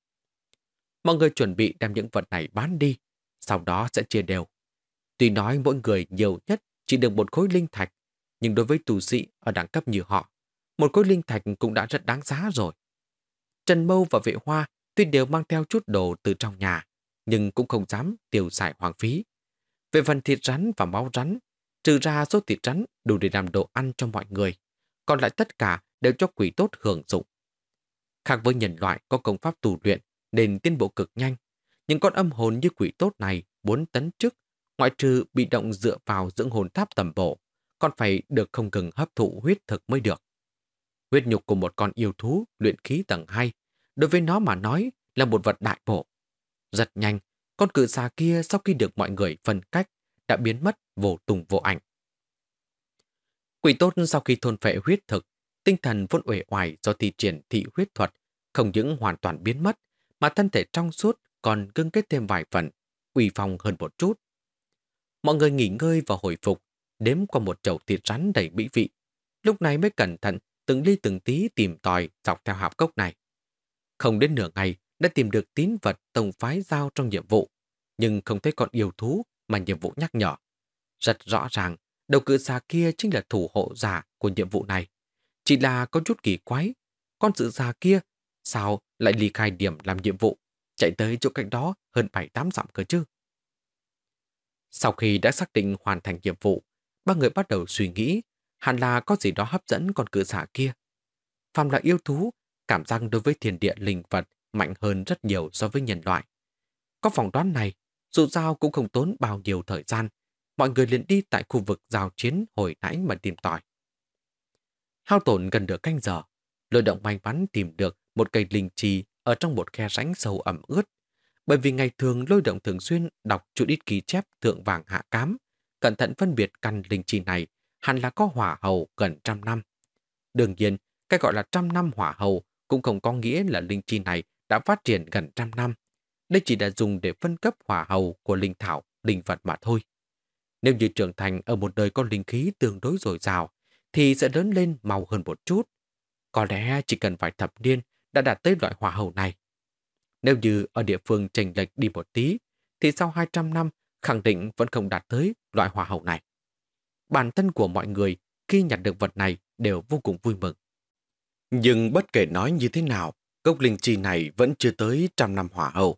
Mọi người chuẩn bị đem những vật này bán đi, sau đó sẽ chia đều. Tuy nói mỗi người nhiều nhất chỉ được một khối linh thạch, nhưng đối với tù sĩ ở đẳng cấp như họ, một khối linh thạch cũng đã rất đáng giá rồi. Trần Mâu và vệ hoa tuy đều mang theo chút đồ từ trong nhà, nhưng cũng không dám tiêu xài hoang phí. Về phần thịt rắn và máu rắn, trừ ra số thịt rắn đủ để làm đồ ăn cho mọi người, còn lại tất cả đều cho quỷ tốt hưởng dụng. Khác với nhân loại có công pháp tù luyện nên tiến bộ cực nhanh, những con âm hồn như quỷ tốt này muốn tấn chức ngoại trừ bị động dựa vào dưỡng hồn tháp tầm bộ, còn phải được không ngừng hấp thụ huyết thực mới được. Huyết nhục của một con yêu thú luyện khí tầng 2, đối với nó mà nói là một vật đại bộ. Rất nhanh, con cự xà kia sau khi được mọi người phân cách đã biến mất vô tùng vô ảnh. Quỷ tốt sau khi thôn phệ huyết thực, tinh thần vốn uể oải do thi triển thị huyết thuật không những hoàn toàn biến mất, mà thân thể trong suốt còn gương kết thêm vài phần, uy phong hơn một chút. Mọi người nghỉ ngơi và hồi phục, đếm qua một chậu thịt rắn đầy mỹ vị. Lúc này mới cẩn thận, từng ly từng tí tìm tòi dọc theo hạp cốc này. Không đến nửa ngày đã tìm được tín vật tổng phái giao trong nhiệm vụ, nhưng không thấy con yêu thú mà nhiệm vụ nhắc nhở. Rất rõ ràng, đầu cự xà kia chính là thủ hộ giả của nhiệm vụ này. Chỉ là có chút kỳ quái, con sự già kia sao lại ly khai điểm làm nhiệm vụ, chạy tới chỗ cạnh đó hơn 7-8 dặm cơ chứ. Sau khi đã xác định hoàn thành nhiệm vụ, ba người bắt đầu suy nghĩ hẳn là có gì đó hấp dẫn con cự giả kia. Phàm là yêu thú, cảm giác đối với thiền địa linh vật mạnh hơn rất nhiều so với nhân loại. Có phỏng đoán này, dù sao cũng không tốn bao nhiêu thời gian, mọi người liền đi tại khu vực giao chiến hồi nãy mà tìm tòi. Hao tổn gần được canh giờ, lôi động may mắn tìm được một cây linh trì ở trong một khe rãnh sâu ẩm ướt bởi vì ngày thường lôi động thường xuyên đọc chút ít ký chép thượng vàng hạ cám, cẩn thận phân biệt căn linh chi này hẳn là có hỏa hầu gần trăm năm. Đương nhiên, cái gọi là trăm năm hỏa hầu cũng không có nghĩa là linh chi này đã phát triển gần trăm năm. Đây chỉ là dùng để phân cấp hỏa hầu của linh thảo, linh vật mà thôi. Nếu như trưởng thành ở một đời có linh khí tương đối dồi dào, thì sẽ lớn lên màu hơn một chút. Có lẽ chỉ cần vài thập niên đã đạt tới loại hỏa hầu này. Nếu như ở địa phương chênh lệch đi một tí, thì sau 200 năm khẳng định vẫn không đạt tới loại hỏa hầu này. Bản thân của mọi người khi nhặt được vật này đều vô cùng vui mừng. Nhưng bất kể nói như thế nào, gốc linh chi này vẫn chưa tới trăm năm hỏa hậu.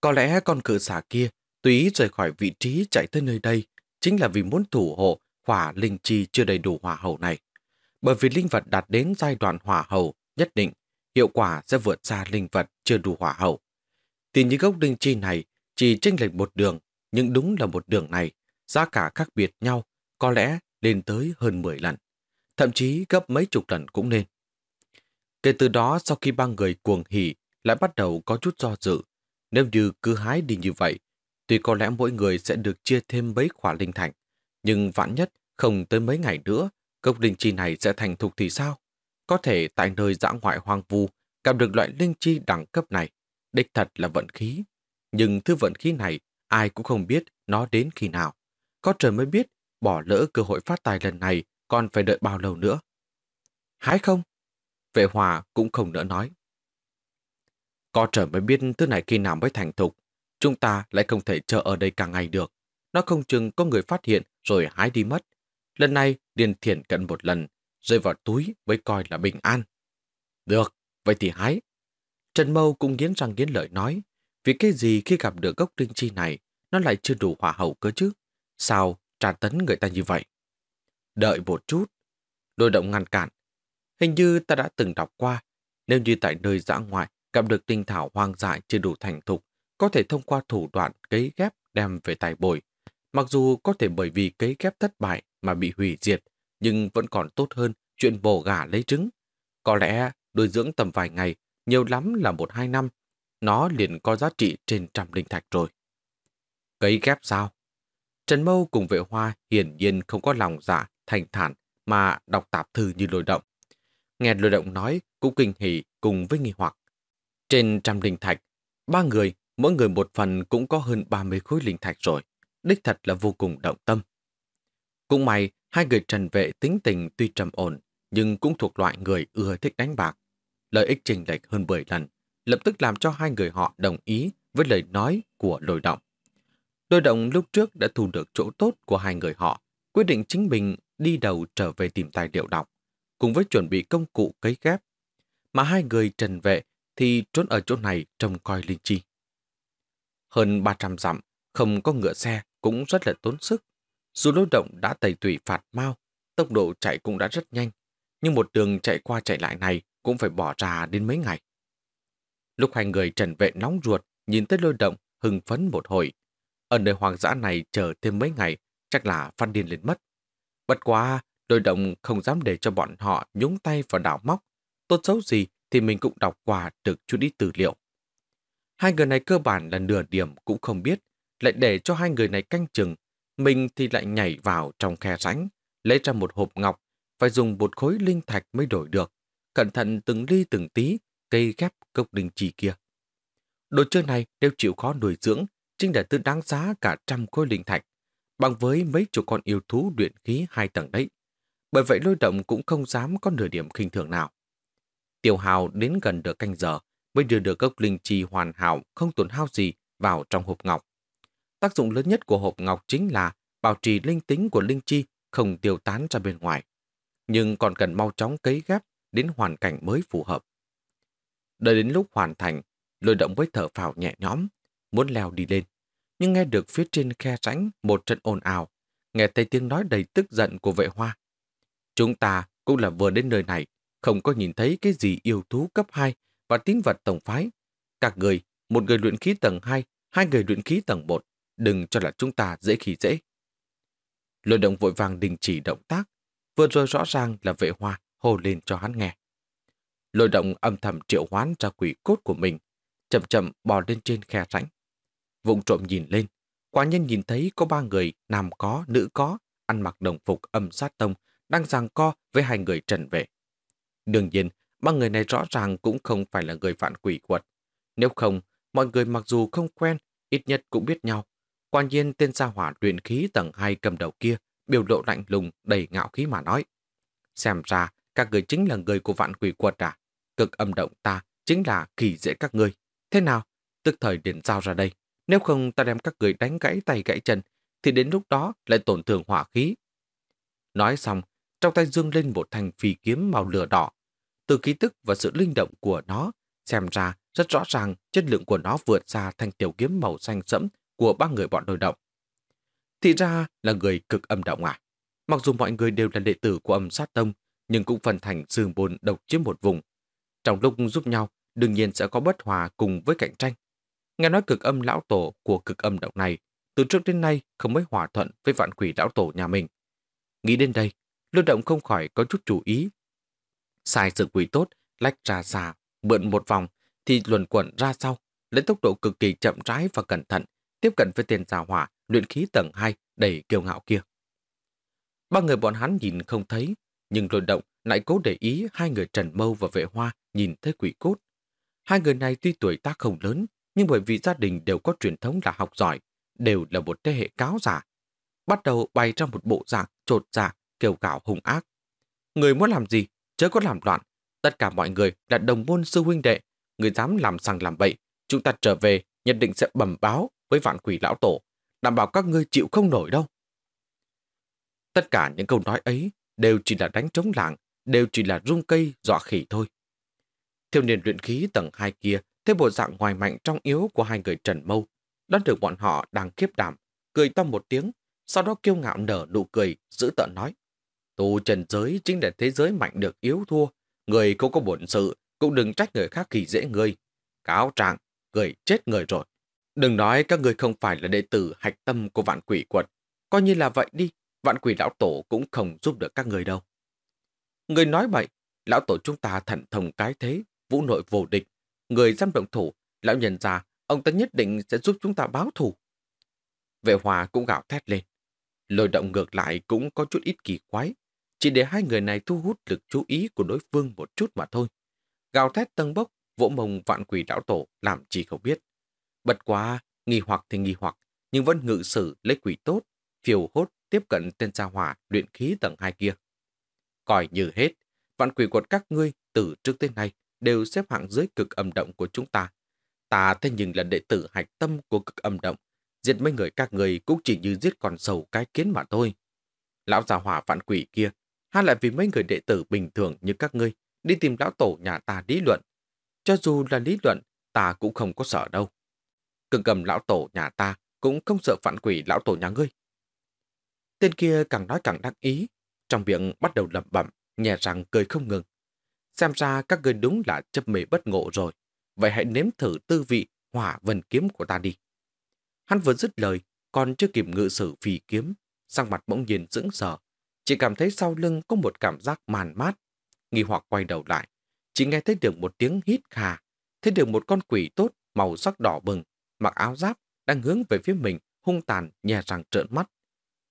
Có lẽ con cự xà kia tùy rời khỏi vị trí chạy tới nơi đây chính là vì muốn thủ hộ hỏa linh chi chưa đầy đủ hỏa hậu này. Bởi vì linh vật đạt đến giai đoạn hỏa hậu nhất định, hiệu quả sẽ vượt xa linh vật chưa đủ hỏa hậu. Thì như gốc linh chi này chỉ chênh lệch một đường, nhưng đúng là một đường này, giá cả khác biệt nhau, có lẽ lên tới hơn 10 lần, thậm chí gấp mấy chục lần cũng nên. Kể từ đó, sau khi ba người cuồng hỉ lại bắt đầu có chút do dự, nếu như cứ hái đi như vậy, tuy có lẽ mỗi người sẽ được chia thêm mấy khỏa linh thạch nhưng vạn nhất không tới mấy ngày nữa, cốc linh chi này sẽ thành thục thì sao? Có thể tại nơi dã ngoại hoang vu gặp được loại linh chi đẳng cấp này, đích thật là vận khí. Nhưng thứ vận khí này ai cũng không biết nó đến khi nào. Có trời mới biết bỏ lỡ cơ hội phát tài lần này còn phải đợi bao lâu nữa. Hái không? Vệ hòa cũng không nỡ nói. Có trời mới biết thứ này khi nào mới thành thục. Chúng ta lại không thể chờ ở đây cả ngày được. Nó không chừng có người phát hiện rồi hái đi mất. Lần này điền thiện cận một lần, rơi vào túi mới coi là bình an. Được, vậy thì hái. Trần Mâu cũng nghiến răng nghiến lợi nói, vì cái gì khi gặp được gốc linh chi này, nó lại chưa đủ hỏa hậu cơ chứ? Sao trả tấn người ta như vậy? Đợi một chút. Đôi động ngăn cản. Hình như ta đã từng đọc qua, nếu như tại nơi dã ngoại gặp được tinh thảo hoang dại chưa đủ thành thục, có thể thông qua thủ đoạn cấy ghép đem về tài bồi. Mặc dù có thể bởi vì cấy ghép thất bại mà bị hủy diệt, nhưng vẫn còn tốt hơn chuyện bổ gà lấy trứng. Có lẽ nuôi dưỡng tầm vài ngày, nhiều lắm là một hai năm, nó liền có giá trị trên trăm linh thạch rồi. Cấy ghép sao? Trần Mâu cùng vệ hoa hiển nhiên không có lòng dạ thành thản mà đọc tạp thư như lôi động. Nghe lôi động nói cũng kinh hỉ cùng với nghi hoặc. Trên trăm linh thạch, ba người, mỗi người một phần cũng có hơn 30 khối linh thạch rồi. Đích thật là vô cùng động tâm. Cũng may, hai người trần vệ tính tình tuy trầm ổn, nhưng cũng thuộc loại người ưa thích đánh bạc. Lợi ích trình lệch hơn 10 lần, lập tức làm cho hai người họ đồng ý với lời nói của lôi động. Lôi động lúc trước đã thu được chỗ tốt của hai người họ, quyết định chính mình đi đầu trở về tìm tài liệu đọc, cùng với chuẩn bị công cụ cấy ghép. Mà hai người trần vệ thì trốn ở chỗ này trông coi linh chi. Hơn 300 dặm, không có ngựa xe cũng rất là tốn sức. Dù lôi động đã tẩy tủy phạt mau, tốc độ chạy cũng đã rất nhanh, nhưng một đường chạy qua chạy lại này cũng phải bỏ ra đến mấy ngày. Lúc hai người trần vệ nóng ruột, nhìn tới lôi động, hưng phấn một hồi. Ở nơi hoàng dã này chờ thêm mấy ngày, chắc là phát điên lên mất. Bất quá, lôi động không dám để cho bọn họ nhúng tay vào đảo móc. Tốt xấu gì thì mình cũng đọc qua được chút ít tư liệu. Hai người này cơ bản là nửa điểm cũng không biết, lại để cho hai người này canh chừng. Mình thì lại nhảy vào trong khe rãnh, lấy ra một hộp ngọc, phải dùng một khối linh thạch mới đổi được. Cẩn thận từng ly từng tí, cây ghép cốc đình trì kia. Đồ chơi này đều chịu khó nuôi dưỡng, chính là tư đáng giá cả trăm khối linh thạch, bằng với mấy chục con yêu thú luyện khí hai tầng đấy. Bởi vậy lôi động cũng không dám có nửa điểm khinh thường nào. Tiểu hào đến gần được canh giờ mới đưa được gốc linh chi hoàn hảo không tổn hao gì vào trong hộp ngọc. Tác dụng lớn nhất của hộp ngọc chính là bảo trì linh tính của linh chi không tiêu tán ra bên ngoài, nhưng còn cần mau chóng cấy ghép đến hoàn cảnh mới phù hợp. Đợi đến lúc hoàn thành, lôi động với thở phào nhẹ nhõm, muốn leo đi lên. Nhưng nghe được phía trên khe rãnh một trận ồn ào, nghe thấy tiếng nói đầy tức giận của vệ hoa. Chúng ta cũng là vừa đến nơi này, không có nhìn thấy cái gì yêu thú cấp 2 và tín vật tổng phái. Các người, một người luyện khí tầng 2, hai người luyện khí tầng 1, đừng cho là chúng ta dễ khí dễ. Lôi động vội vàng đình chỉ động tác, vừa rồi rõ ràng là vệ hoa hô lên cho hắn nghe. Lôi động âm thầm triệu hoán ra quỷ cốt của mình, chậm chậm bò lên trên khe rãnh. Vụng trộm nhìn lên, quả nhân nhìn thấy có ba người, nam có, nữ có, ăn mặc đồng phục âm sát tông, đang giằng co với hai người trần vệ. Đương nhiên, ba người này rõ ràng cũng không phải là người vạn quỷ quật. Nếu không, mọi người mặc dù không quen, ít nhất cũng biết nhau. Quả nhiên tên gia hỏa luyện khí tầng 2 cầm đầu kia, biểu lộ lạnh lùng, đầy ngạo khí mà nói. Xem ra, các người chính là người của vạn quỷ quật à? Cực âm động ta chính là kỳ dễ các ngươi. Thế nào? Tức thời điện giao ra đây. Nếu không ta đem các người đánh gãy tay gãy chân, thì đến lúc đó lại tổn thương hỏa khí. Nói xong, trong tay dương lên một thanh phi kiếm màu lửa đỏ. Từ ký tức và sự linh động của nó, xem ra rất rõ ràng chất lượng của nó vượt xa thanh tiểu kiếm màu xanh sẫm của ba người bọn đôi động. Thì ra là người cực âm động à. Mặc dù mọi người đều là đệ tử của âm sát tông, nhưng cũng phần thành sương bồn độc chiếm một vùng. Trong lúc giúp nhau, đương nhiên sẽ có bất hòa cùng với cạnh tranh. Nghe nói cực âm lão tổ của cực âm động này, từ trước đến nay không mấy hòa thuận với vạn quỷ lão tổ nhà mình. Nghĩ đến đây, lưu động không khỏi có chút chú ý. Sai sự quỷ tốt, lách ra xa, mượn một vòng, thì luồn quẩn ra sau, lấy tốc độ cực kỳ chậm rãi và cẩn thận, tiếp cận với tên giả hỏa, luyện khí tầng 2 đầy kiêu ngạo kia. Ba người bọn hắn nhìn không thấy, nhưng lôi động lại cố để ý hai người Trần Mâu và Vệ Hoa nhìn thấy quỷ cốt. Hai người này tuy tuổi tác không lớn, nhưng bởi vì gia đình đều có truyền thống là học giỏi, đều là một thế hệ cáo giả. Bắt đầu bày ra một bộ dạng trột dạ, kêu gạo hung ác. Người muốn làm gì, chớ có làm loạn. Tất cả mọi người là đồng môn sư huynh đệ, người dám làm sằng làm bậy, chúng ta trở về nhất định sẽ bẩm báo với vạn quỷ lão tổ, đảm bảo các ngươi chịu không nổi đâu. Tất cả những câu nói ấy đều chỉ là đánh trống lạng, đều chỉ là rung cây dọa khỉ thôi. Thiêu niên luyện khí tầng 2 kia thấy bộ dạng ngoài mạnh trong yếu của hai người Trần Mâu, đón được bọn họ đang kiếp đảm, cười to một tiếng, sau đó kiêu ngạo nở nụ cười, giữ tợn nói. Tu trần giới chính là thế giới mạnh được yếu thua, người không có bổn sự, cũng đừng trách người khác kỳ dễ người. Cáo trạng, người chết người rồi. Đừng nói các người không phải là đệ tử hạch tâm của vạn quỷ quật. Coi như là vậy đi, vạn quỷ lão tổ cũng không giúp được các người đâu. Người nói vậy, lão tổ chúng ta thần thông cái thế, vũ nội vô địch. Người dám động thủ, lão nhận ra ông ta nhất định sẽ giúp chúng ta báo thù. Vệ hòa cũng gạo thét lên. lời động ngược lại cũng có chút ít kỳ quái. Chỉ để hai người này thu hút lực chú ý của đối phương một chút mà thôi. Gào thét tân bốc, vỗ mông vạn quỷ đảo tổ làm chi không biết. Bật quá, nghi hoặc thì nghi hoặc, nhưng vẫn ngự sử lấy quỷ tốt, phiêu hốt tiếp cận tên gia hỏa luyện khí tầng hai kia. Coi như hết, vạn quỷ quật các ngươi từ trước tới nay đều xếp hạng dưới cực âm động của chúng ta. Ta thế nhưng là đệ tử hạch tâm của cực âm động. Giết mấy người các người cũng chỉ như giết con sầu cái kiến mà thôi. Lão già hỏa vạn quỷ kia, hay lại vì mấy người đệ tử bình thường như các ngươi đi tìm lão tổ nhà ta lý luận. Cho dù là lý luận, ta cũng không có sợ đâu. cường cầm lão tổ nhà ta cũng không sợ phản quỷ lão tổ nhà ngươi. Tên kia càng nói càng đắc ý, trong miệng bắt đầu lẩm bẩm, nhẹ rằng cười không ngừng. Xem ra các ngươi đúng là chấp mê bất ngộ rồi. Vậy hãy nếm thử tư vị hỏa vần kiếm của ta đi. Hắn vừa dứt lời, còn chưa kịp ngự sử phi kiếm, sang mặt bỗng nhiên dững sờ. Chỉ cảm thấy sau lưng có một cảm giác màn mát. Nghi hoặc quay đầu lại, chỉ nghe thấy được một tiếng hít khà, thấy được một con quỷ tốt màu sắc đỏ bừng, mặc áo giáp, đang hướng về phía mình, hung tàn, nhè răng trợn mắt.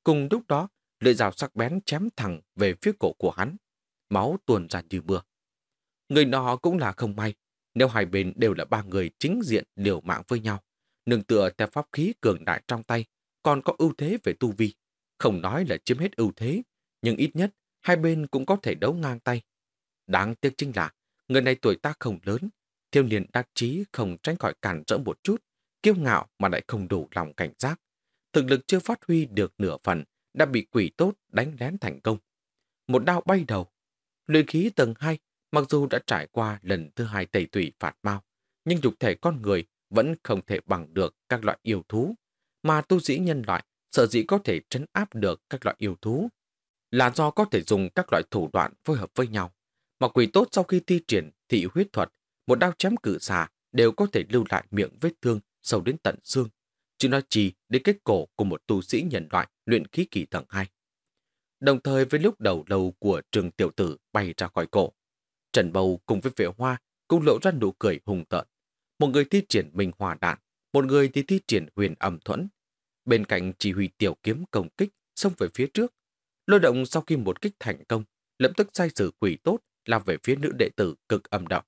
Cùng lúc đó, lưỡi dao sắc bén chém thẳng về phía cổ của hắn. Máu tuôn ra như mưa. Người nọ cũng là không may, nếu hai bên đều là ba người chính diện liều mạng với nhau. Nương tựa theo pháp khí cường đại trong tay, còn có ưu thế về tu vi. Không nói là chiếm hết ưu thế, nhưng ít nhất hai bên cũng có thể đấu ngang tay. Đáng tiếc chính là, người này tuổi tác không lớn, thiêu niên đắc chí không tránh khỏi cản trở một chút, kiêu ngạo mà lại không đủ lòng cảnh giác. Thực lực chưa phát huy được nửa phần, đã bị quỷ tốt đánh lén thành công. Một đao bay đầu. Luyện khí tầng 2, mặc dù đã trải qua lần thứ hai tẩy tủy phạt mau, nhưng dục thể con người vẫn không thể bằng được các loại yêu thú, mà tu sĩ nhân loại sợ dĩ có thể trấn áp được các loại yêu thú là do có thể dùng các loại thủ đoạn phối hợp với nhau. Mà quỷ tốt sau khi thi triển thị huyết thuật, một đao chém cử xà đều có thể lưu lại miệng vết thương sâu đến tận xương, chứ nói chi đến kết cổ của một tu sĩ nhân loại luyện khí kỳ tầng 2. Đồng thời với lúc đầu lâu của trường tiểu tử bay ra khỏi cổ, Trần Bầu cùng với vệ hoa cũng lộ ra nụ cười hùng tợn. Một người thi triển minh hòa đạn, một người thì thi triển huyền âm thuẫn. Bên cạnh chỉ huy tiểu kiếm công kích, xông về phía trước. Lôi động sau khi một kích thành công, lập tức sai sử quỷ tốt lao về phía nữ đệ tử cực âm đạo.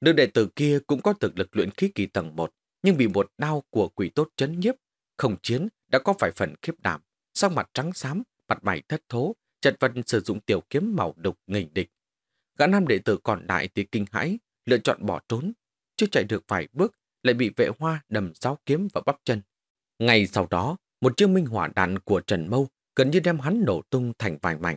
Nữ đệ tử kia cũng có thực lực luyện khí kỳ tầng 1, nhưng bị một đao của quỷ tốt chấn nhiếp, không chiến đã có phải phần khiếp đảm, sau mặt trắng xám, mặt mày thất thố, chật vật sử dụng tiểu kiếm màu đục nghịch địch. Gã nam đệ tử còn lại thì kinh hãi, lựa chọn bỏ trốn. Chưa chạy được vài bước, lại bị vệ hoa đầm giáo kiếm vào bắp chân. Ngay sau đó, một chiếc minh hỏa đạn của Trần Mâu gần như đem hắn nổ tung thành vài mảnh.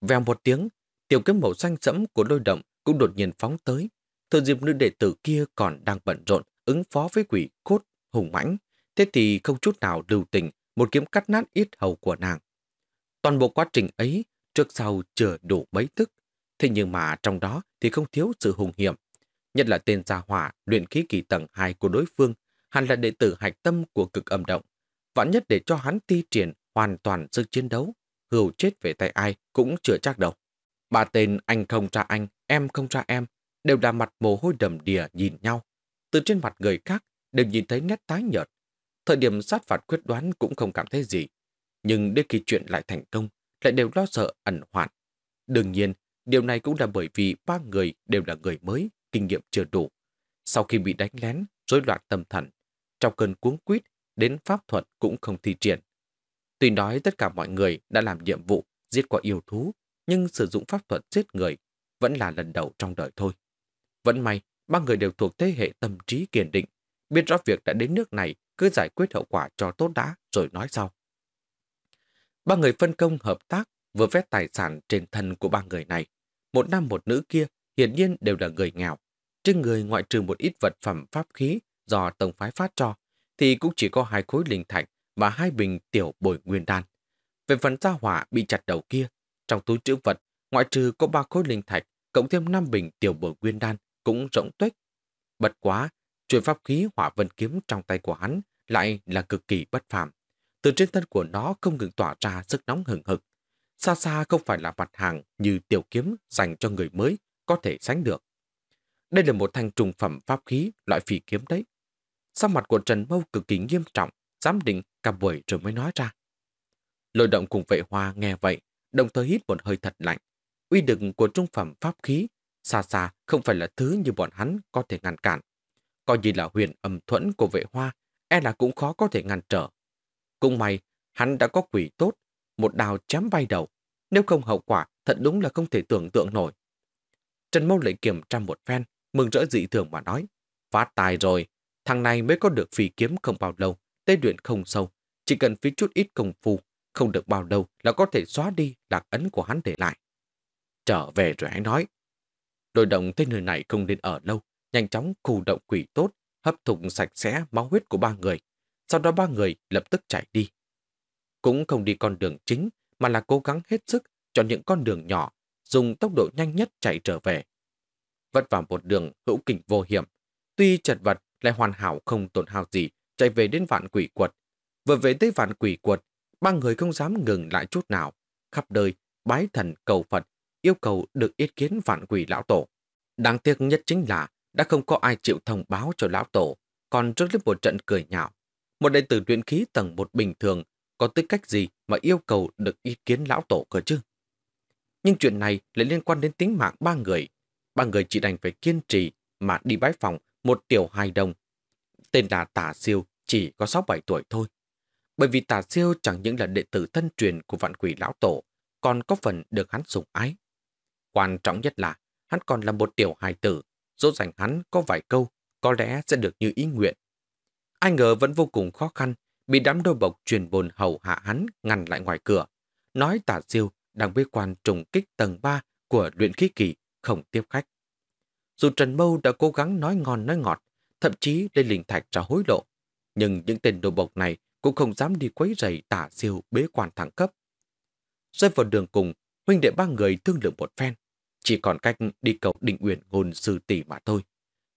Vèo một tiếng, tiểu kiếm màu xanh sẫm của đôi động cũng đột nhiên phóng tới. Thừa dịp nữ đệ tử kia còn đang bận rộn ứng phó với quỷ cốt hùng mãnh, thế thì không chút nào lưu tình một kiếm cắt nát ít hầu của nàng. Toàn bộ quá trình ấy trước sau chưa đủ mấy tức, thế nhưng mà trong đó thì không thiếu sự hùng hiểm. Nhất là tên gia hỏa luyện khí kỳ tầng 2 của đối phương, hẳn là đệ tử hạch tâm của cực âm động. Vạn nhất để cho hắn ti triển hoàn toàn sức chiến đấu, hưu chết về tay ai cũng chưa chắc đâu. Ba tên anh không ra anh, em không ra em, đều là mặt mồ hôi đầm đìa nhìn nhau. Từ trên mặt người khác đều nhìn thấy nét tái nhợt. Thời điểm sát phạt quyết đoán cũng không cảm thấy gì. Nhưng đến khi chuyện lại thành công, lại đều lo sợ ẩn hoạn. Đương nhiên, điều này cũng là bởi vì ba người đều là người mới, kinh nghiệm chưa đủ. Sau khi bị đánh lén, rối loạn tâm thần, trong cơn cuống quýt, đến pháp thuật cũng không thi triển. Tuy nói tất cả mọi người đã làm nhiệm vụ giết qua yêu thú, nhưng sử dụng pháp thuật giết người vẫn là lần đầu trong đời thôi. Vẫn may, ba người đều thuộc thế hệ tâm trí kiên định, biết rõ việc đã đến nước này cứ giải quyết hậu quả cho tốt đã rồi nói sau. Ba người phân công hợp tác vừa vét tài sản trên thân của ba người này. Một nam một nữ kia hiển nhiên đều là người nghèo. Trên người ngoại trừ một ít vật phẩm pháp khí do tổng phái phát cho, thì cũng chỉ có hai khối linh thạch và hai bình tiểu bồi nguyên đan. Về phần gia hỏa bị chặt đầu kia, trong túi trữ vật, ngoại trừ có ba khối linh thạch, cộng thêm năm bình tiểu bồi nguyên đan, cũng rộng tuếch. Bật quá, truyền pháp khí hỏa vân kiếm trong tay của hắn lại là cực kỳ bất phàm. Từ trên thân của nó không ngừng tỏa ra sức nóng hừng hực. Xa xa không phải là mặt hàng như tiểu kiếm dành cho người mới có thể sánh được. Đây là một thanh trùng phẩm pháp khí loại phỉ kiếm đấy. Sắc mặt của Trần Mâu cực kỳ nghiêm trọng, giám định cả buổi rồi mới nói ra. Lôi động cùng vệ hoa nghe vậy, đồng thời hít một hơi thật lạnh. Uy lực của trung phẩm pháp khí xa xa không phải là thứ như bọn hắn có thể ngăn cản. Coi như là huyền âm thuẫn của vệ hoa, e là cũng khó có thể ngăn trở. Cũng may, hắn đã có quỷ tốt, một đào chém bay đầu. Nếu không hậu quả, thật đúng là không thể tưởng tượng nổi. Trần Mâu lại kiểm tra một phen, mừng rỡ dị thường mà nói. Phát tài rồi, thằng này mới có được phi kiếm không bao lâu, tế luyện không sâu. Chỉ cần phí chút ít công phu, không được bao lâu là có thể xóa đi lạc ấn của hắn để lại. Trở về rồi hãy nói. Đôi động tên nơi này không nên ở lâu, nhanh chóng khu động quỷ tốt, hấp thụ sạch sẽ máu huyết của ba người. Sau đó ba người lập tức chạy đi. Cũng không đi con đường chính, mà là cố gắng hết sức chọn những con đường nhỏ, dùng tốc độ nhanh nhất chạy trở về. Vất vào một đường hữu kình vô hiểm, tuy chật vật lại hoàn hảo không tổn hao gì, chạy về đến vạn quỷ quật. Vừa về tới vạn quỷ quật, ba người không dám ngừng lại chút nào, khắp đời bái thần cầu Phật, yêu cầu được ý kiến vạn quỷ lão tổ. Đáng tiếc nhất chính là đã không có ai chịu thông báo cho lão tổ, còn trước lúc một trận cười nhạo. Một đệ tử luyện khí tầng một bình thường có tư cách gì mà yêu cầu được ý kiến lão tổ cơ chứ? Nhưng chuyện này lại liên quan đến tính mạng ba người. Ba người chỉ đành phải kiên trì mà đi bái phòng một tiểu hài đồng. Tên là Tả Siêu, chỉ có 6-7 tuổi thôi. Bởi vì Tả Siêu chẳng những là đệ tử thân truyền của vạn quỷ lão tổ, còn có phần được hắn sủng ái. Quan trọng nhất là hắn còn là một tiểu hài tử, dỗ dành hắn có vài câu, có lẽ sẽ được như ý nguyện. Ai ngờ vẫn vô cùng khó khăn, bị đám đôi bộc truyền bồn hầu hạ hắn ngăn lại ngoài cửa. Nói tả siêu đang bế quan trùng kích tầng 3 của luyện khí kỳ, không tiếp khách. Dù Trần Mâu đã cố gắng nói ngon nói ngọt, thậm chí lên linh thạch cho hối lộ, nhưng những tên đồ bộc này cũng không dám đi quấy rầy tả siêu bế quan thẳng cấp. Rơi vào đường cùng, huynh đệ ba người thương lượng một phen, chỉ còn cách đi cầu định Uyển ngôn sư tỷ mà thôi.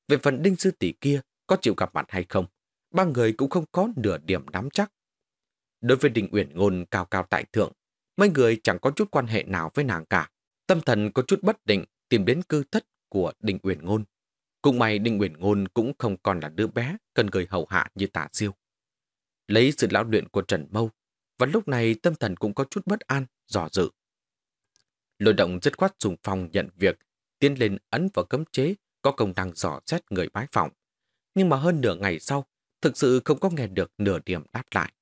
Về phần Đinh sư tỷ kia có chịu gặp mặt hay không, ba người cũng không có nửa điểm nắm chắc. Đối với định Uyển ngôn cao cao tại thượng, mấy người chẳng có chút quan hệ nào với nàng cả. Tâm thần có chút bất định tìm đến cư thất của định Uyển ngôn. Cũng may Đinh Uyển ngôn cũng không còn là đứa bé cần người hầu hạ như tả siêu. Lấy sự lão luyện của Trần Mâu, và lúc này tâm thần cũng có chút bất an, dò dự. Lôi động dứt khoát dùng phòng nhận việc, tiến lên ấn vào cấm chế có công năng dò xét người bái phòng. Nhưng mà hơn nửa ngày sau, thực sự không có nghe được nửa điểm đáp lại.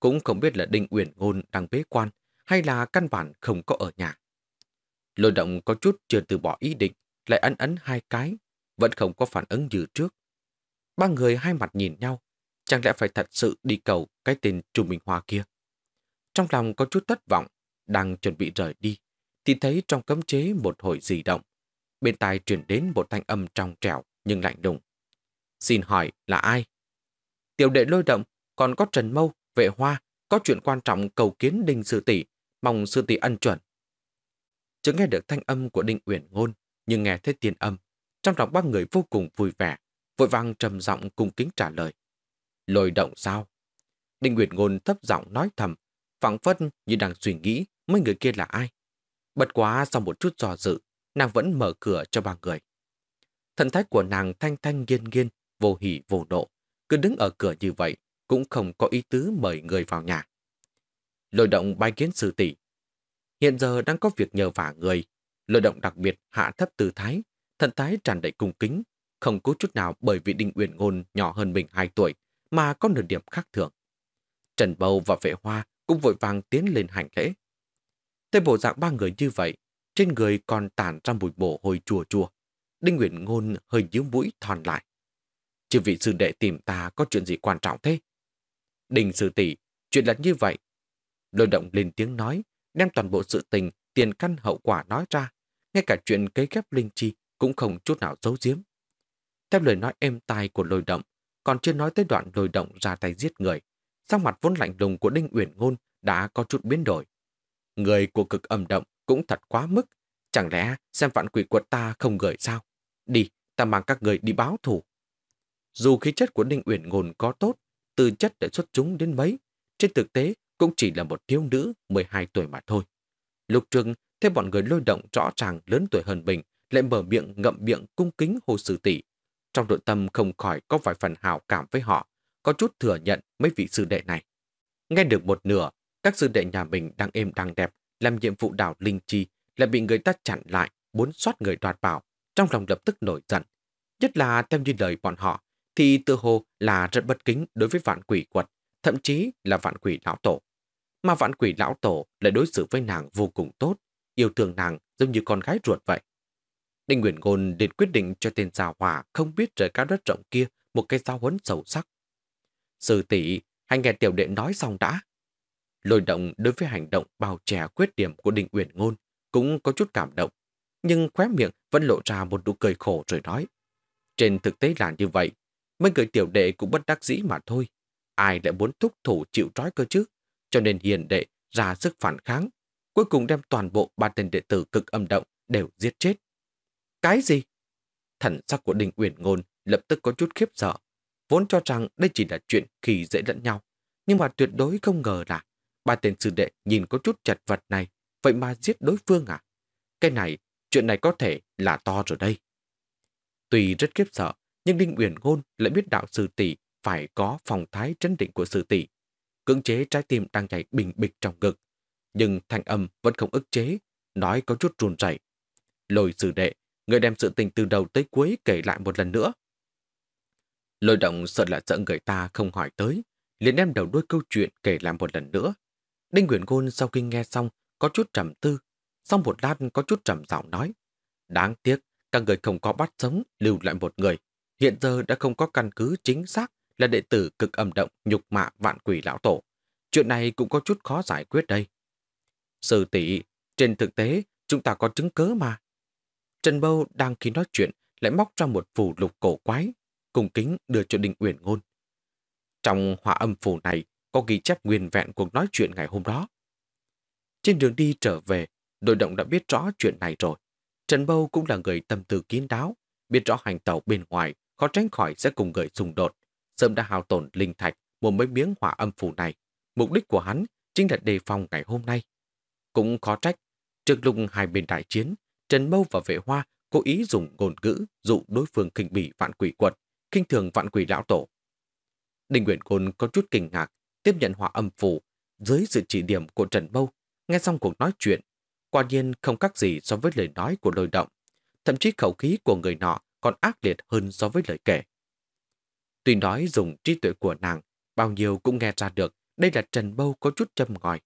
Cũng không biết là Đinh Uyển Ngôn đang bế quan hay là căn bản không có ở nhà. Lôi động có chút chưa từ bỏ ý định, lại ấn ấn hai cái, vẫn không có phản ứng như trước. Ba người hai mặt nhìn nhau, chẳng lẽ phải thật sự đi cầu cái tên Chu Minh Hoa kia. Trong lòng có chút thất vọng, đang chuẩn bị rời đi, thì thấy trong cấm chế một hồi dị động. Bên tai truyền đến một thanh âm trong trẻo nhưng lạnh lùng. Xin hỏi là ai? Tiểu đệ lôi động, còn có Trần Mâu, vệ hoa, có chuyện quan trọng cầu kiến Đinh Sư Tỷ, mong Sư Tỷ ân chuẩn. Chưa nghe được thanh âm của Đinh Uyển Ngôn, nhưng nghe thấy tiền âm, trong lòng ba người vô cùng vui vẻ, vội vàng trầm giọng cung kính trả lời. Lôi động sao? Đinh Nguyệt Ngôn thấp giọng nói thầm, phẳng phất như đang suy nghĩ mấy người kia là ai. Bật quá sau một chút dò dự, nàng vẫn mở cửa cho ba người. Thần thái của nàng thanh thanh nghiên nghiên, vô hỉ vô nộ, cứ đứng ở cửa như vậy, cũng không có ý tứ mời người vào nhà. Lôi động bài kiến sư tỷ Hiện giờ đang có việc nhờ vả người. Lôi động đặc biệt hạ thấp tư thái, thần thái tràn đầy cung kính, không có chút nào bởi vì Đinh Uyển Ngôn nhỏ hơn mình 2 tuổi mà có nửa điểm khác thường. Trần Bầu và vệ hoa cũng vội vàng tiến lên hành lễ. Thấy bộ dạng ba người như vậy, trên người còn tản ra mùi bổ hôi chùa chùa. Đinh Nguyễn Ngôn hơi nhíu mũi thòn lại. Chứ vị sư đệ tìm ta có chuyện gì quan trọng thế? Đinh sư tỷ, chuyện là như vậy. Lôi động lên tiếng nói, đem toàn bộ sự tình, tiền căn hậu quả nói ra. Ngay cả chuyện cấy ghép linh chi cũng không chút nào giấu giếm. Theo lời nói êm tai của lôi động, còn chưa nói tới đoạn lôi động ra tay giết người. Sang mặt vốn lạnh lùng của Đinh Uyển Ngôn đã có chút biến đổi. Người của cực âm động cũng thật quá mức. Chẳng lẽ xem vạn quỷ của ta không gửi sao? Đi, ta mang các người đi báo thủ. Dù khí chất của Đinh Uyển Ngôn có tốt, tư chất để xuất chúng đến mấy, trên thực tế cũng chỉ là một thiếu nữ 12 tuổi mà thôi. Lục Trừng thấy bọn người lôi động rõ ràng lớn tuổi hơn mình, lại mở miệng ngậm miệng cung kính hồ sư tỷ. Trong nội tâm không khỏi có vài phần hào cảm với họ, có chút thừa nhận mấy vị sư đệ này. Nghe được một nửa, các sư đệ nhà mình đang êm đang đẹp, làm nhiệm vụ đảo linh chi, lại bị người ta chặn lại, muốn soát người đoạt bảo, trong lòng lập tức nổi giận. Nhất là theo như lời bọn họ, thì tự hồ là rất bất kính đối với vạn quỷ quật, thậm chí là vạn quỷ lão tổ. Mà vạn quỷ lão tổ lại đối xử với nàng vô cùng tốt, yêu thương nàng giống như con gái ruột vậy. Đinh Nguyễn Ngôn liền quyết định cho tên già hỏa không biết trời cao đất rộng kia một cái giao huấn sâu sắc. Sư tỷ hãy nghe tiểu đệ nói xong đã. Lôi động đối với hành động bào trẻ quyết điểm của Đinh Uyển Ngôn cũng có chút cảm động, nhưng khóe miệng vẫn lộ ra một nụ cười khổ rồi nói. Trên thực tế là như vậy, mấy người tiểu đệ cũng bất đắc dĩ mà thôi. Ai lại muốn thúc thủ chịu trói cơ chứ? Cho nên hiền đệ ra sức phản kháng, cuối cùng đem toàn bộ ba tên đệ tử cực âm động đều giết chết. Cái gì? Thần sắc của Đinh Uyển Ngôn lập tức có chút khiếp sợ, vốn cho rằng đây chỉ là chuyện kỳ dễ lẫn nhau, nhưng mà tuyệt đối không ngờ là ba tên sư đệ nhìn có chút chật vật này, vậy mà giết đối phương à? Cái này, chuyện này có thể là to rồi đây. Tuy rất khiếp sợ, nhưng Đinh Uyển Ngôn lại biết đạo sư tỷ phải có phòng thái trấn định của sư tỷ. Cưỡng chế trái tim đang chạy bình bịch trong ngực, nhưng thanh âm vẫn không ức chế, nói có chút run rẩy. Lôi sư đệ, người đem sự tình từ đầu tới cuối kể lại một lần nữa. Lôi động sợ là sợ người ta không hỏi tới, liền đem đầu đuôi câu chuyện kể lại một lần nữa. Đinh Nguyễn Ngôn sau khi nghe xong có chút trầm tư, sau một lát có chút trầm giọng nói. Đáng tiếc, các người không có bắt sống lưu lại một người. Hiện giờ đã không có căn cứ chính xác là đệ tử cực âm động nhục mạ vạn quỷ lão tổ. Chuyện này cũng có chút khó giải quyết đây. Sư tỷ trên thực tế chúng ta có chứng cớ mà. Trần Bâu đang khi nói chuyện lại móc ra một phù lục cổ quái, cùng kính đưa cho Đinh Uyển Ngôn. Trong họa âm phù này có ghi chép nguyên vẹn cuộc nói chuyện ngày hôm đó. Trên đường đi trở về, đội động đã biết rõ chuyện này rồi. Trần Bâu cũng là người tâm tư kín đáo, biết rõ hành tàu bên ngoài khó tránh khỏi sẽ cùng người xung đột. Sớm đã hao tổn linh thạch một mấy miếng hỏa âm phù này. Mục đích của hắn chính là đề phòng ngày hôm nay. Cũng khó trách, trước lúc hai bên đại chiến, Trần Mâu và vệ hoa cố ý dùng ngôn ngữ dụ đối phương kinh bỉ vạn quỷ quật, kinh thường vạn quỷ lão tổ. Đinh Nguyễn Côn có chút kinh ngạc, tiếp nhận hỏa âm phù dưới sự chỉ điểm của Trần Mâu. Nghe xong cuộc nói chuyện, quả nhiên không khác gì so với lời nói của lôi động. Thậm chí khẩu khí của người nọ còn ác liệt hơn so với lời kể. Tuy nói dùng trí tuệ của nàng, bao nhiêu cũng nghe ra được đây là Trần Mâu có chút châm ngòi.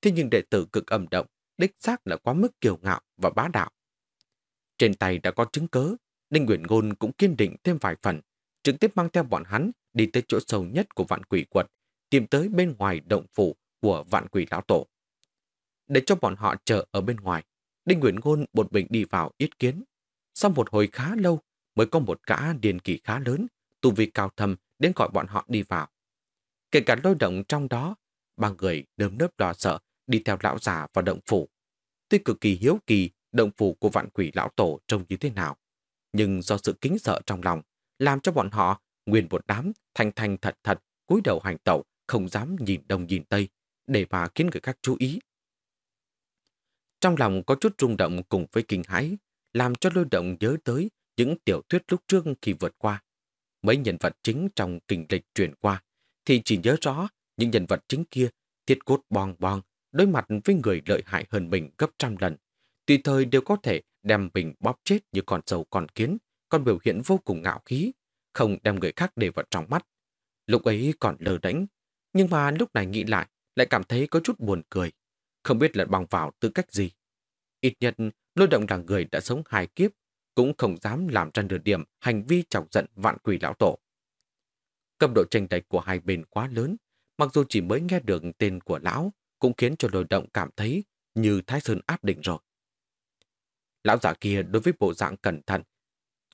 Thế nhưng đệ tử cực âm động, đích xác là quá mức kiêu ngạo và bá đạo. Trên tay đã có chứng cớ, Đinh Nguyễn Ngôn cũng kiên định thêm vài phần, trực tiếp mang theo bọn hắn đi tới chỗ sâu nhất của vạn quỷ quật, tìm tới bên ngoài động phủ của vạn quỷ lão tổ. Để cho bọn họ chờ ở bên ngoài, Đinh Nguyễn Ngôn một mình đi vào yết kiến. Sau một hồi khá lâu, mới có một gã điền kỳ khá lớn, tu vi cao thầm đến gọi bọn họ đi vào. Kể cả lôi động trong đó, ba người đớm nớp lo sợ đi theo lão già vào động phủ. Tuy cực kỳ hiếu kỳ động phủ của vạn quỷ lão tổ trông như thế nào, nhưng do sự kính sợ trong lòng, làm cho bọn họ nguyên một đám thanh thanh thật thật cúi đầu hành tẩu, không dám nhìn đông nhìn tây, để mà khiến người khác chú ý. Trong lòng có chút rung động cùng với kinh hãi, làm cho lôi động nhớ tới những tiểu thuyết lúc trước khi vượt qua. Mấy nhân vật chính trong kinh lịch truyền qua, thì chỉ nhớ rõ những nhân vật chính kia thiết cốt bong bong, đối mặt với người lợi hại hơn mình gấp trăm lần. Tùy thời đều có thể đem mình bóp chết như con sâu con kiến, con biểu hiện vô cùng ngạo khí, không đem người khác để vào trong mắt. Lúc ấy còn lờ đánh, nhưng mà lúc này nghĩ lại, lại cảm thấy có chút buồn cười. Không biết là bằng vào tư cách gì. Ít nhất, lôi động là người đã sống hai kiếp, cũng không dám làm ra nửa điểm hành vi chọc giận vạn quỷ lão tổ. Cấp độ tranh lệch của hai bên quá lớn, mặc dù chỉ mới nghe được tên của lão, cũng khiến cho lôi động cảm thấy như Thái Sơn áp định rồi. Lão giả kia đối với bộ dạng cẩn thận,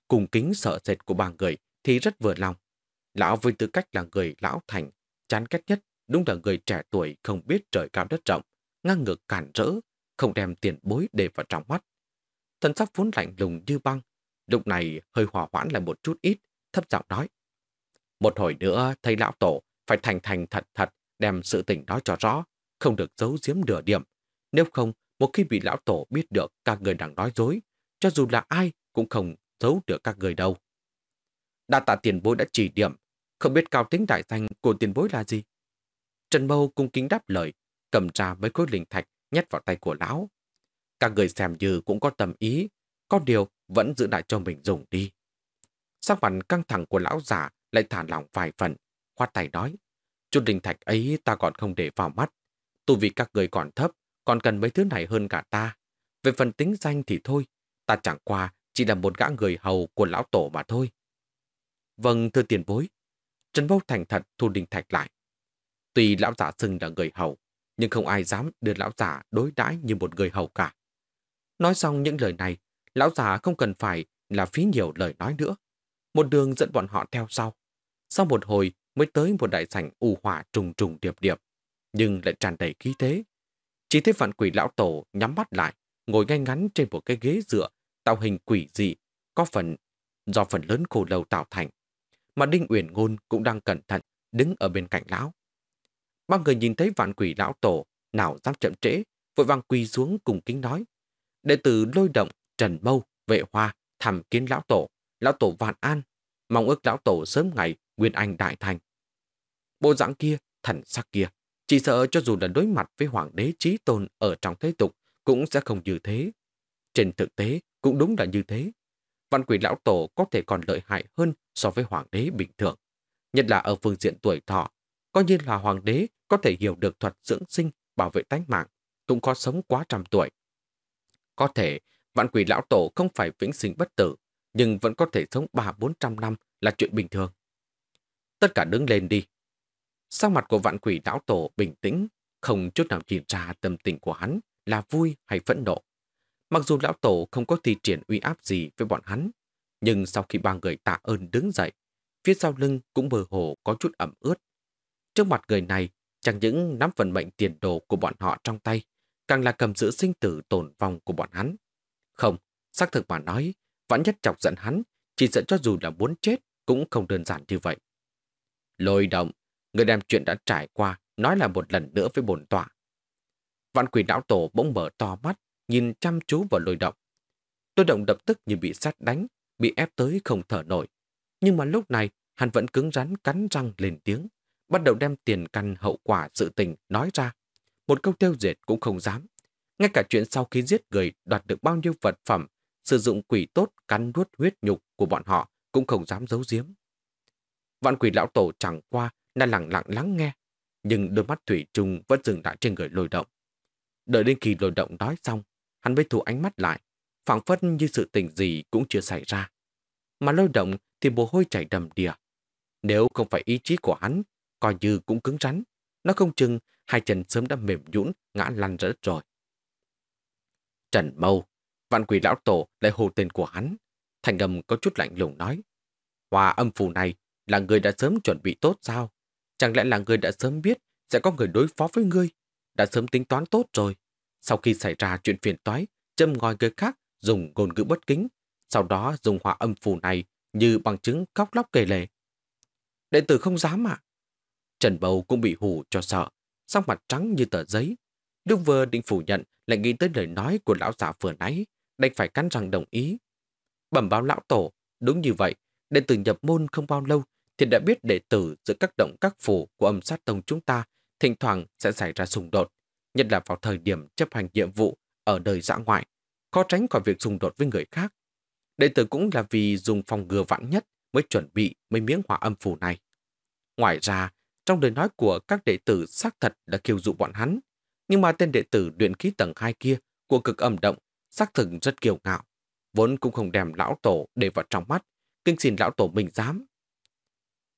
cùng kính sợ sệt của ba người thì rất vừa lòng. Lão với tư cách là người lão thành, chán ghét nhất đúng là người trẻ tuổi không biết trời cao đất rộng, ngang ngược cản rỡ, không đem tiền bối để vào trong mắt. Thần sắc vốn lạnh lùng như băng, lúc này hơi hòa hoãn lại một chút ít, thấp giọng nói. Một hồi nữa, thầy lão tổ phải thành thành thật thật đem sự tình nói cho rõ, không được giấu giếm nửa điểm. Nếu không, một khi bị lão tổ biết được các người đang nói dối, cho dù là ai cũng không giấu được các người đâu. Đa tạ tiền bối đã chỉ điểm, không biết cao tính đại danh của tiền bối là gì. Trần Mâu cung kính đáp lời, cầm ra mấy khối linh thạch nhét vào tay của lão. Các người xem như cũng có tầm ý, có điều vẫn giữ lại cho mình dùng đi. Sắc mặt căng thẳng của lão giả lại thả lỏng vài phần, khoát tay nói. Chút linh thạch ấy ta còn không để vào mắt. Tu vì các người còn thấp, còn cần mấy thứ này hơn cả ta. Về phần tính danh thì thôi, ta chẳng qua chỉ là một gã người hầu của lão tổ mà thôi. Vâng, thưa tiền bối. Trần Vô thành thật thu đình thạch lại. Tuy lão giả xưng là người hầu, nhưng không ai dám đưa lão giả đối đãi như một người hầu cả. Nói xong những lời này, lão giả không cần phải là phí nhiều lời nói nữa. Một đường dẫn bọn họ theo sau. Sau một hồi mới tới một đại sảnh u hỏa trùng trùng điệp điệp, nhưng lại tràn đầy khí thế. Chỉ thấy vạn quỷ lão tổ nhắm mắt lại, ngồi ngay ngắn trên một cái ghế dựa, tạo hình quỷ dị, có phần do phần lớn khổ lâu tạo thành. Mà Đinh Uyển Ngôn cũng đang cẩn thận đứng ở bên cạnh lão. Ba người nhìn thấy vạn quỷ lão tổ, nào dám chậm trễ, vội vàng quỳ xuống cùng kính nói. Đệ tử lôi động, Trần Mâu, Vệ Hoa, thăm kiến lão tổ, lão tổ vạn an, mong ước lão tổ sớm ngày Nguyên Anh đại thành. Bộ dạng kia, thần sắc kia, chỉ sợ cho dù là đối mặt với hoàng đế trí tôn ở trong thế tục cũng sẽ không như thế. Trên thực tế cũng đúng là như thế. Văn quỷ lão tổ có thể còn lợi hại hơn so với hoàng đế bình thường. Nhất là ở phương diện tuổi thọ, coi như là hoàng đế có thể hiểu được thuật dưỡng sinh, bảo vệ tánh mạng, cũng có sống quá trăm tuổi. Có thể, vạn quỷ lão tổ không phải vĩnh sinh bất tử, nhưng vẫn có thể sống ba bốn trăm năm là chuyện bình thường. Tất cả đứng lên đi. Sang mặt của vạn quỷ lão tổ bình tĩnh, không chút nào nhìn ra tâm tình của hắn là vui hay phẫn nộ. Mặc dù lão tổ không có thi triển uy áp gì với bọn hắn, nhưng sau khi ba người tạ ơn đứng dậy, phía sau lưng cũng mơ hồ có chút ẩm ướt. Trước mặt người này, chẳng những nắm phần mệnh tiền đồ của bọn họ trong tay, càng là cầm giữ sinh tử tồn vong của bọn hắn. Không, xác thực mà nói, vẫn nhất chọc giận hắn, chỉ dẫn cho dù là muốn chết cũng không đơn giản như vậy. Lôi động, người đem chuyện đã trải qua, nói là một lần nữa với bổn tọa. Vạn quỷ lão tổ bỗng mở to mắt, nhìn chăm chú vào lôi động. Lôi động lập tức như bị sát đánh, bị ép tới không thở nổi. Nhưng mà lúc này, hắn vẫn cứng rắn cắn răng lên tiếng, bắt đầu đem tiền căn hậu quả sự tình nói ra. Một câu tiêu diệt cũng không dám. Ngay cả chuyện sau khi giết người đoạt được bao nhiêu vật phẩm, sử dụng quỷ tốt cắn nuốt huyết nhục của bọn họ cũng không dám giấu giếm. Vạn quỷ lão tổ chẳng qua là lặng lặng lắng nghe, nhưng đôi mắt thủy Trung vẫn dừng lại trên người lôi động. Đợi đến khi lôi động nói xong, hắn mới thu ánh mắt lại, phảng phất như sự tình gì cũng chưa xảy ra. mà lôi động thì mồ hôi chảy đầm đìa. Nếu không phải ý chí của hắn, coi như cũng cứng rắn, nó không chừng hai chân sớm đã mềm nhũn ngã lăn rớt rồi. Trần Mâu, vạn quỷ lão tổ lại hồ tên của hắn. Thành âm có chút lạnh lùng nói. Hòa âm phù này là người đã sớm chuẩn bị tốt sao? Chẳng lẽ là người đã sớm biết sẽ có người đối phó với ngươi? Đã sớm tính toán tốt rồi. Sau khi xảy ra chuyện phiền toái, châm ngòi người khác dùng ngôn ngữ bất kính, sau đó dùng hỏa âm phù này như bằng chứng khóc lóc kể lệ. Đệ tử không dám ạ. Trần Bầu cũng bị hù cho sợ, sắc mặt trắng như tờ giấy. Lúc vừa định phủ nhận lại nghĩ tới lời nói của lão giả vừa nãy, đành phải cắn răng đồng ý. Bẩm báo lão tổ, đúng như vậy, đệ tử nhập môn không bao lâu thì đã biết đệ tử giữa các động các phủ của âm sát tông chúng ta thỉnh thoảng sẽ xảy ra xung đột, nhất là vào thời điểm chấp hành nhiệm vụ ở đời dã ngoại, khó tránh khỏi việc xung đột với người khác. Đệ tử cũng là vì dùng phòng ngừa vạn nhất mới chuẩn bị mấy miếng hỏa âm phù này. Ngoài ra, trong lời nói của các đệ tử xác thật là kiêu dụ bọn hắn, nhưng mà tên đệ tử luyện khí tầng 2 kia của cực âm động xác thực rất kiêu ngạo, vốn cũng không đem lão tổ để vào trong mắt, kinh xin lão tổ mình dám.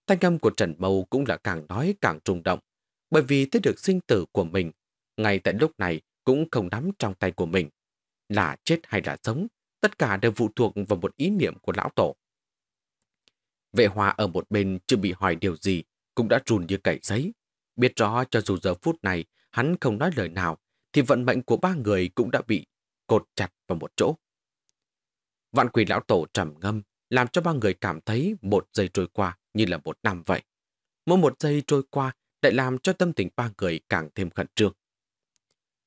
Thanh âm của Trần Mâu cũng là càng nói càng rung động, bởi vì thấy được sinh tử của mình, ngay tại lúc này cũng không nắm trong tay của mình. Là chết hay là sống, tất cả đều phụ thuộc vào một ý niệm của lão tổ. Vệ hòa ở một bên chưa bị hỏi điều gì, cũng đã trùn như cậy giấy. Biết rõ cho dù giờ phút này hắn không nói lời nào, thì vận mệnh của ba người cũng đã bị cột chặt vào một chỗ. Vạn quỷ lão tổ trầm ngâm, làm cho ba người cảm thấy một giây trôi qua như là một năm vậy. Mỗi một giây trôi qua lại làm cho tâm tình ba người càng thêm khẩn trương.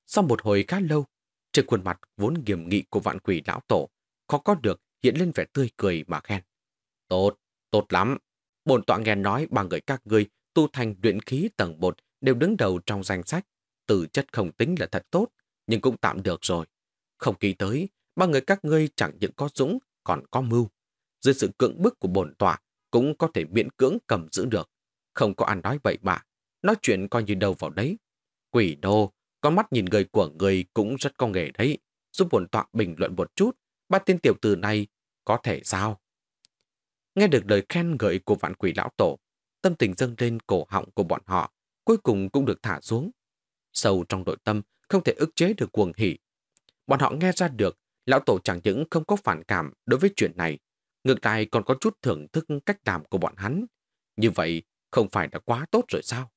Sau một hồi khá lâu, trên khuôn mặt vốn nghiêm nghị của vạn quỷ lão tổ, khó có được hiện lên vẻ tươi cười mà khen. Tốt, tốt lắm. Bồn tọa nghe nói ba người các ngươi tu thành luyện khí tầng 1 đều đứng đầu trong danh sách. Từ chất không tính là thật tốt, nhưng cũng tạm được rồi. Không kỳ tới, ba người các ngươi chẳng những có dũng, còn có mưu. Dưới sự cưỡng bức của bổn tọa, cũng có thể miễn cưỡng cầm giữ được. Không có ăn nói bậy bạ, nói chuyện coi như đâu vào đấy. Quỷ đô, con mắt nhìn người của người cũng rất có nghề đấy. Giúp bổn tọa bình luận một chút, ba tên tiểu tử này có thể sao? Nghe được lời khen ngợi của vạn quỷ lão tổ, tâm tình dâng lên cổ họng của bọn họ, cuối cùng cũng được thả xuống. Sâu trong nội tâm, không thể ức chế được cuồng hỉ. Bọn họ nghe ra được, lão tổ chẳng những không có phản cảm đối với chuyện này, ngược lại còn có chút thưởng thức cách làm của bọn hắn. Như vậy, không phải đã quá tốt rồi sao?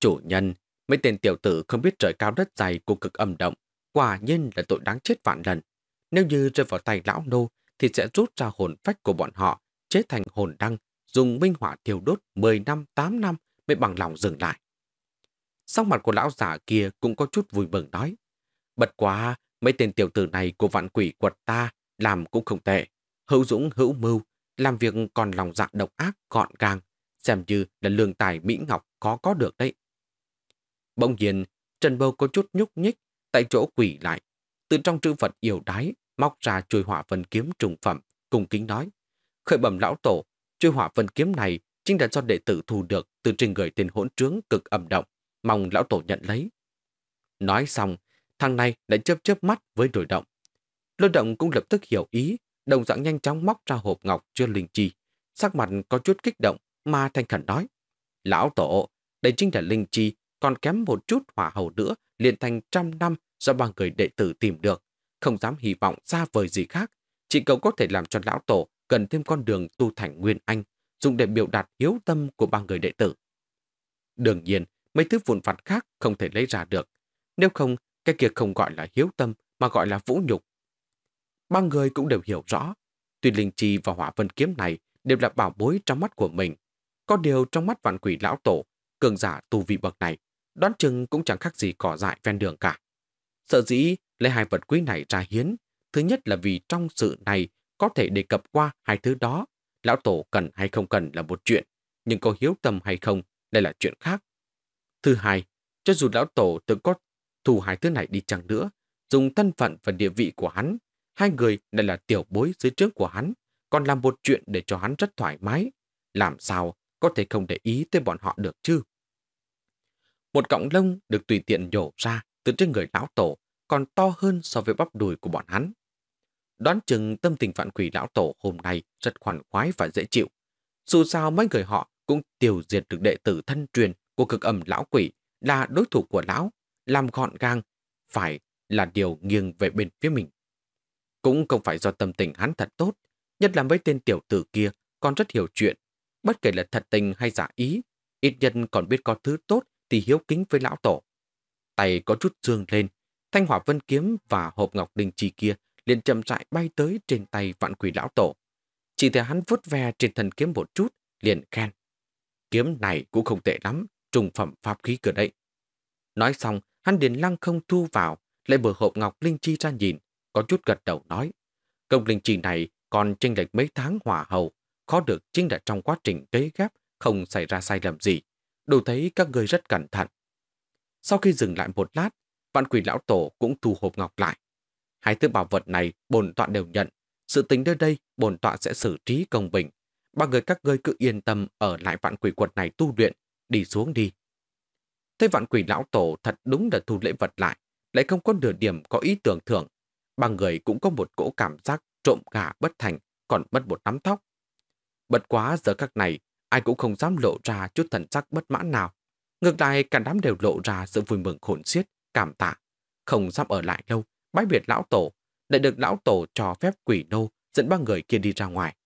Chủ nhân, mấy tên tiểu tử không biết trời cao đất dày của cực âm động, quả nhiên là tội đáng chết vạn lần. Nếu như rơi vào tay lão nô, thì sẽ rút ra hồn phách của bọn họ, chế thành hồn đăng, dùng minh hỏa thiêu đốt 10 năm, 8 năm mới bằng lòng dừng lại. Sau mặt của lão giả kia cũng có chút vui mừng nói. Bật quá, mấy tên tiểu tử này của vạn quỷ quật ta làm cũng không tệ. Hữu dũng hữu mưu, làm việc còn lòng dạ độc ác gọn gàng, xem như là lương tài Mỹ Ngọc có có được đấy. Bỗng nhiên, Trần Bâu có chút nhúc nhích, tại chỗ quỷ lại. Từ trong trữ vật yêu đái, móc ra chuôi hỏa phần kiếm trùng phẩm, cùng kính nói. Khởi bẩm lão tổ, chuôi hỏa phần kiếm này chính là do đệ tử thu được từ trên người tên hỗn trướng cực âm động, mong lão tổ nhận lấy. Nói xong, thằng này lại chớp chớp mắt với đổi động. Lôi động cũng lập tức hiểu ý, đồng dạng nhanh chóng móc ra hộp ngọc chưa linh chi. Sắc mặt có chút kích động mà thanh khẩn nói. Lão tổ, đây chính là linh chi còn kém một chút hỏa hầu nữa liền thành trăm năm do ba người đệ tử tìm được. Không dám hy vọng xa vời gì khác. Chỉ cầu có thể làm cho lão tổ cần thêm con đường tu thành nguyên anh, dùng để biểu đạt hiếu tâm của ba người đệ tử. Đương nhiên, mấy thứ vụn vặt khác không thể lấy ra được. Nếu không, cái kia không gọi là hiếu tâm mà gọi là vũ nhục. Ba người cũng đều hiểu rõ. Tuy linh chi và hỏa vân kiếm này đều là bảo bối trong mắt của mình. Có điều trong mắt vạn quỷ lão tổ, cường giả tu vị bậc này đoán chừng cũng chẳng khác gì cỏ dại ven đường cả. Sợ dĩ lấy hai vật quý này ra hiến, thứ nhất là vì trong sự này có thể đề cập qua hai thứ đó, lão tổ cần hay không cần là một chuyện, nhưng có hiếu tâm hay không, đây là chuyện khác. Thứ hai, cho dù lão tổ tự có thù hai thứ này đi chăng nữa, dùng thân phận và địa vị của hắn, hai người lại là tiểu bối dưới trướng của hắn, còn làm một chuyện để cho hắn rất thoải mái. Làm sao có thể không để ý tới bọn họ được chứ? Một cọng lông được tùy tiện nhổ ra từ trên người lão tổ còn to hơn so với bắp đùi của bọn hắn. Đoán chừng tâm tình vạn quỷ lão tổ hôm nay rất khoản khoái và dễ chịu. Dù sao mấy người họ cũng tiêu diệt được đệ tử thân truyền của cực âm lão quỷ là đối thủ của lão, làm gọn gàng, phải là điều nghiêng về bên phía mình. Cũng không phải do tâm tình hắn thật tốt, nhất là với tên tiểu tử kia còn rất hiểu chuyện. Bất kể là thật tình hay giả ý, ít nhân còn biết có thứ tốt thì hiếu kính với lão tổ. Tay có chút dương lên, thanh hỏa vân kiếm và hộp ngọc đình trì kia liền chậm rãi bay tới trên tay vạn quỷ lão tổ. Chỉ thấy hắn vuốt ve trên thần kiếm một chút, liền khen. Kiếm này cũng không tệ lắm, trùng phẩm pháp khí cửa đấy. Nói xong, hắn điền lăng không thu vào, lại bờ hộp ngọc linh chi ra nhìn, có chút gật đầu nói. Công linh trì này còn tranh lệch mấy tháng hỏa hầu, khó được chính là trong quá trình kế ghép không xảy ra sai lầm gì. Đủ thấy các người rất cẩn thận. Sau khi dừng lại một lát, vạn quỷ lão tổ cũng thu hộp ngọc lại. Hai thứ bảo vật này bồn tọa đều nhận. Sự tính nơi đây bồn tọa sẽ xử trí công bình. Ba người các ngươi cứ yên tâm ở lại vạn quỷ quật này tu luyện, đi xuống đi. Thế vạn quỷ lão tổ thật đúng là thu lễ vật lại, lại không có nửa điểm có ý tưởng thưởng. Ba người cũng có một cỗ cảm giác trộm gà bất thành, còn mất một nắm tóc. Bất quá giờ các này, ai cũng không dám lộ ra chút thần sắc bất mãn nào. Ngược lại, cả đám đều lộ ra sự vui mừng khổn xiết, cảm tạ. Không dám ở lại lâu, bái biệt lão tổ, lại được lão tổ cho phép quỷ nô dẫn ba người kia đi ra ngoài.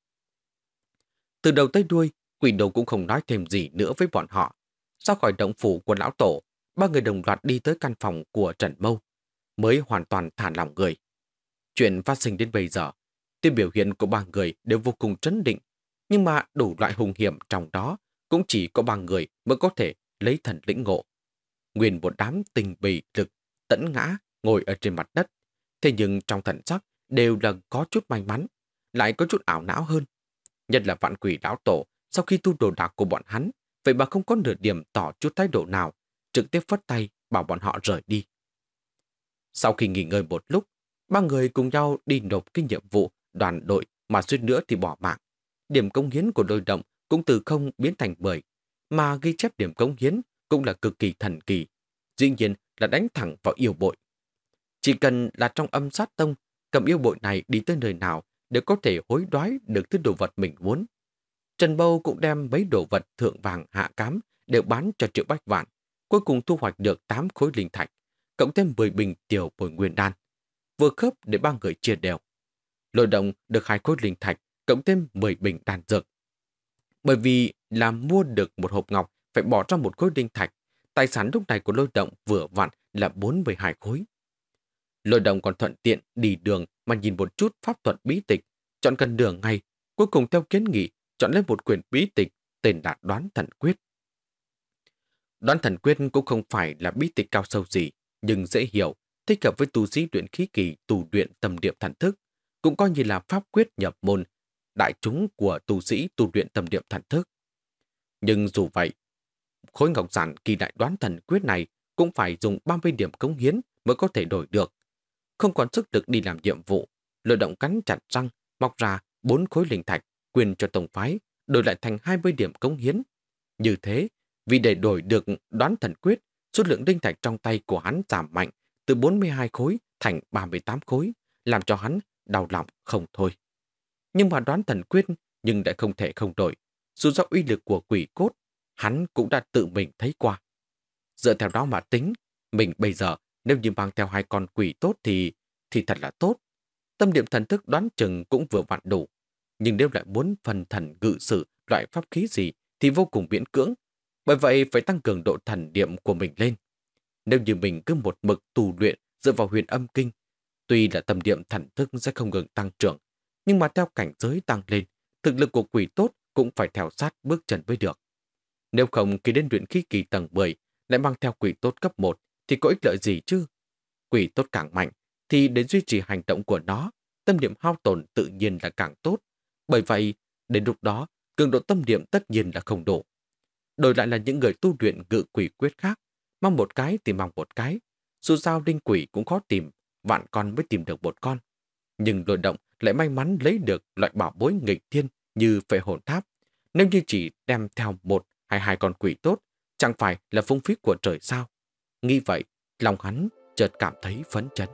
Từ đầu tới đuôi, quỷ nô cũng không nói thêm gì nữa với bọn họ. Ra khỏi động phủ của lão tổ, ba người đồng loạt đi tới căn phòng của Trần Mâu, mới hoàn toàn thả lòng người. Chuyện phát sinh đến bây giờ, tuy biểu hiện của ba người đều vô cùng trấn định, nhưng mà đủ loại hùng hiểm trong đó cũng chỉ có ba người mới có thể lấy thần lĩnh ngộ. Nguyên một đám tình bì lực, tẫn ngã, ngồi ở trên mặt đất. Thế nhưng trong thần sắc đều là có chút may mắn, lại có chút ảo não hơn. Nhất là vạn quỷ đáo tổ, sau khi tu đồ đạc của bọn hắn, vậy mà không có nửa điểm tỏ chút thái độ nào, trực tiếp phất tay bảo bọn họ rời đi. Sau khi nghỉ ngơi một lúc, ba người cùng nhau đi nộp cái nhiệm vụ đoàn đội mà suýt nữa thì bỏ mạng. Điểm công hiến của đôi động cũng từ không biến thành 10, mà ghi chép điểm công hiến cũng là cực kỳ thần kỳ. Dĩ nhiên là đánh thẳng vào yêu bội. Chỉ cần là trong âm sát tông, cầm yêu bội này đi tới nơi nào đều có thể hối đoái được thứ đồ vật mình muốn. Trần Bâu cũng đem mấy đồ vật thượng vàng hạ cám đều bán cho triệu bách vạn, cuối cùng thu hoạch được 8 khối linh thạch, cộng thêm 10 bình tiểu bồi nguyên đan, vừa khớp để ba người chia đều. Lôi động được hai khối linh thạch, cộng thêm 10 bình đàn dược. Bởi vì là mua được một hộp ngọc phải bỏ ra một khối linh thạch, tài sản lúc này của lôi động vừa vặn là 42 khối. Lôi động còn thuận tiện đi đường mà nhìn một chút pháp thuật bí tịch, chọn gần đường ngay, cuối cùng theo kiến nghị chọn lấy một quyển bí tịch tên là Đoán Thần Quyết. Đoán Thần Quyết cũng không phải là bí tịch cao sâu gì, nhưng dễ hiểu, thích hợp với tu sĩ luyện khí kỳ tu luyện tâm niệm thần thức, cũng coi như là pháp quyết nhập môn, đại chúng của tu sĩ tu luyện tâm niệm thần thức. Nhưng dù vậy, khối ngọc giản kỳ đại đoán thần quyết này cũng phải dùng 30 điểm cống hiến mới có thể đổi được. Không còn sức lực đi làm nhiệm vụ, lợi động cắn chặt răng, mọc ra bốn khối linh thạch, quyền cho tổng phái, đổi lại thành 20 điểm cống hiến. Như thế, vì để đổi được đoán thần quyết, số lượng linh thạch trong tay của hắn giảm mạnh từ 42 khối thành 38 khối, làm cho hắn đau lòng không thôi. Nhưng mà đoán thần quyết nhưng lại không thể không đổi. Dù do uy lực của quỷ cốt, hắn cũng đã tự mình thấy qua. Dựa theo đó mà tính, mình bây giờ nếu như mang theo hai con quỷ tốt thì thì thật là tốt. Tâm điểm thần thức đoán chừng cũng vừa vặn đủ. Nhưng nếu lại muốn phần thần ngự sự loại pháp khí gì thì vô cùng miễn cưỡng. Bởi vậy phải tăng cường độ thần điểm của mình lên. Nếu như mình cứ một mực tù luyện dựa vào huyền âm kinh, tuy là tâm điểm thần thức sẽ không ngừng tăng trưởng, nhưng mà theo cảnh giới tăng lên, thực lực của quỷ tốt cũng phải theo sát bước chân với được. Nếu không khi đến luyện khí kỳ tầng 10 lại mang theo quỷ tốt cấp 1 thì có ích lợi gì chứ? Quỷ tốt càng mạnh thì để duy trì hành động của nó, tâm niệm hao tổn tự nhiên là càng tốt. Bởi vậy, đến lúc đó, cường độ tâm niệm tất nhiên là không đủ. Đổi lại là những người tu luyện ngự quỷ quyết khác, mong một cái thì mong một cái. Dù sao linh quỷ cũng khó tìm, vạn con mới tìm được một con. Nhưng lôi động lại may mắn lấy được loại bảo bối nghịch thiên như phệ hồn tháp. Nếu như chỉ đem theo một hay hai con quỷ tốt, chẳng phải là phung phí của trời sao. Nghĩ vậy, lòng hắn chợt cảm thấy phấn chấn.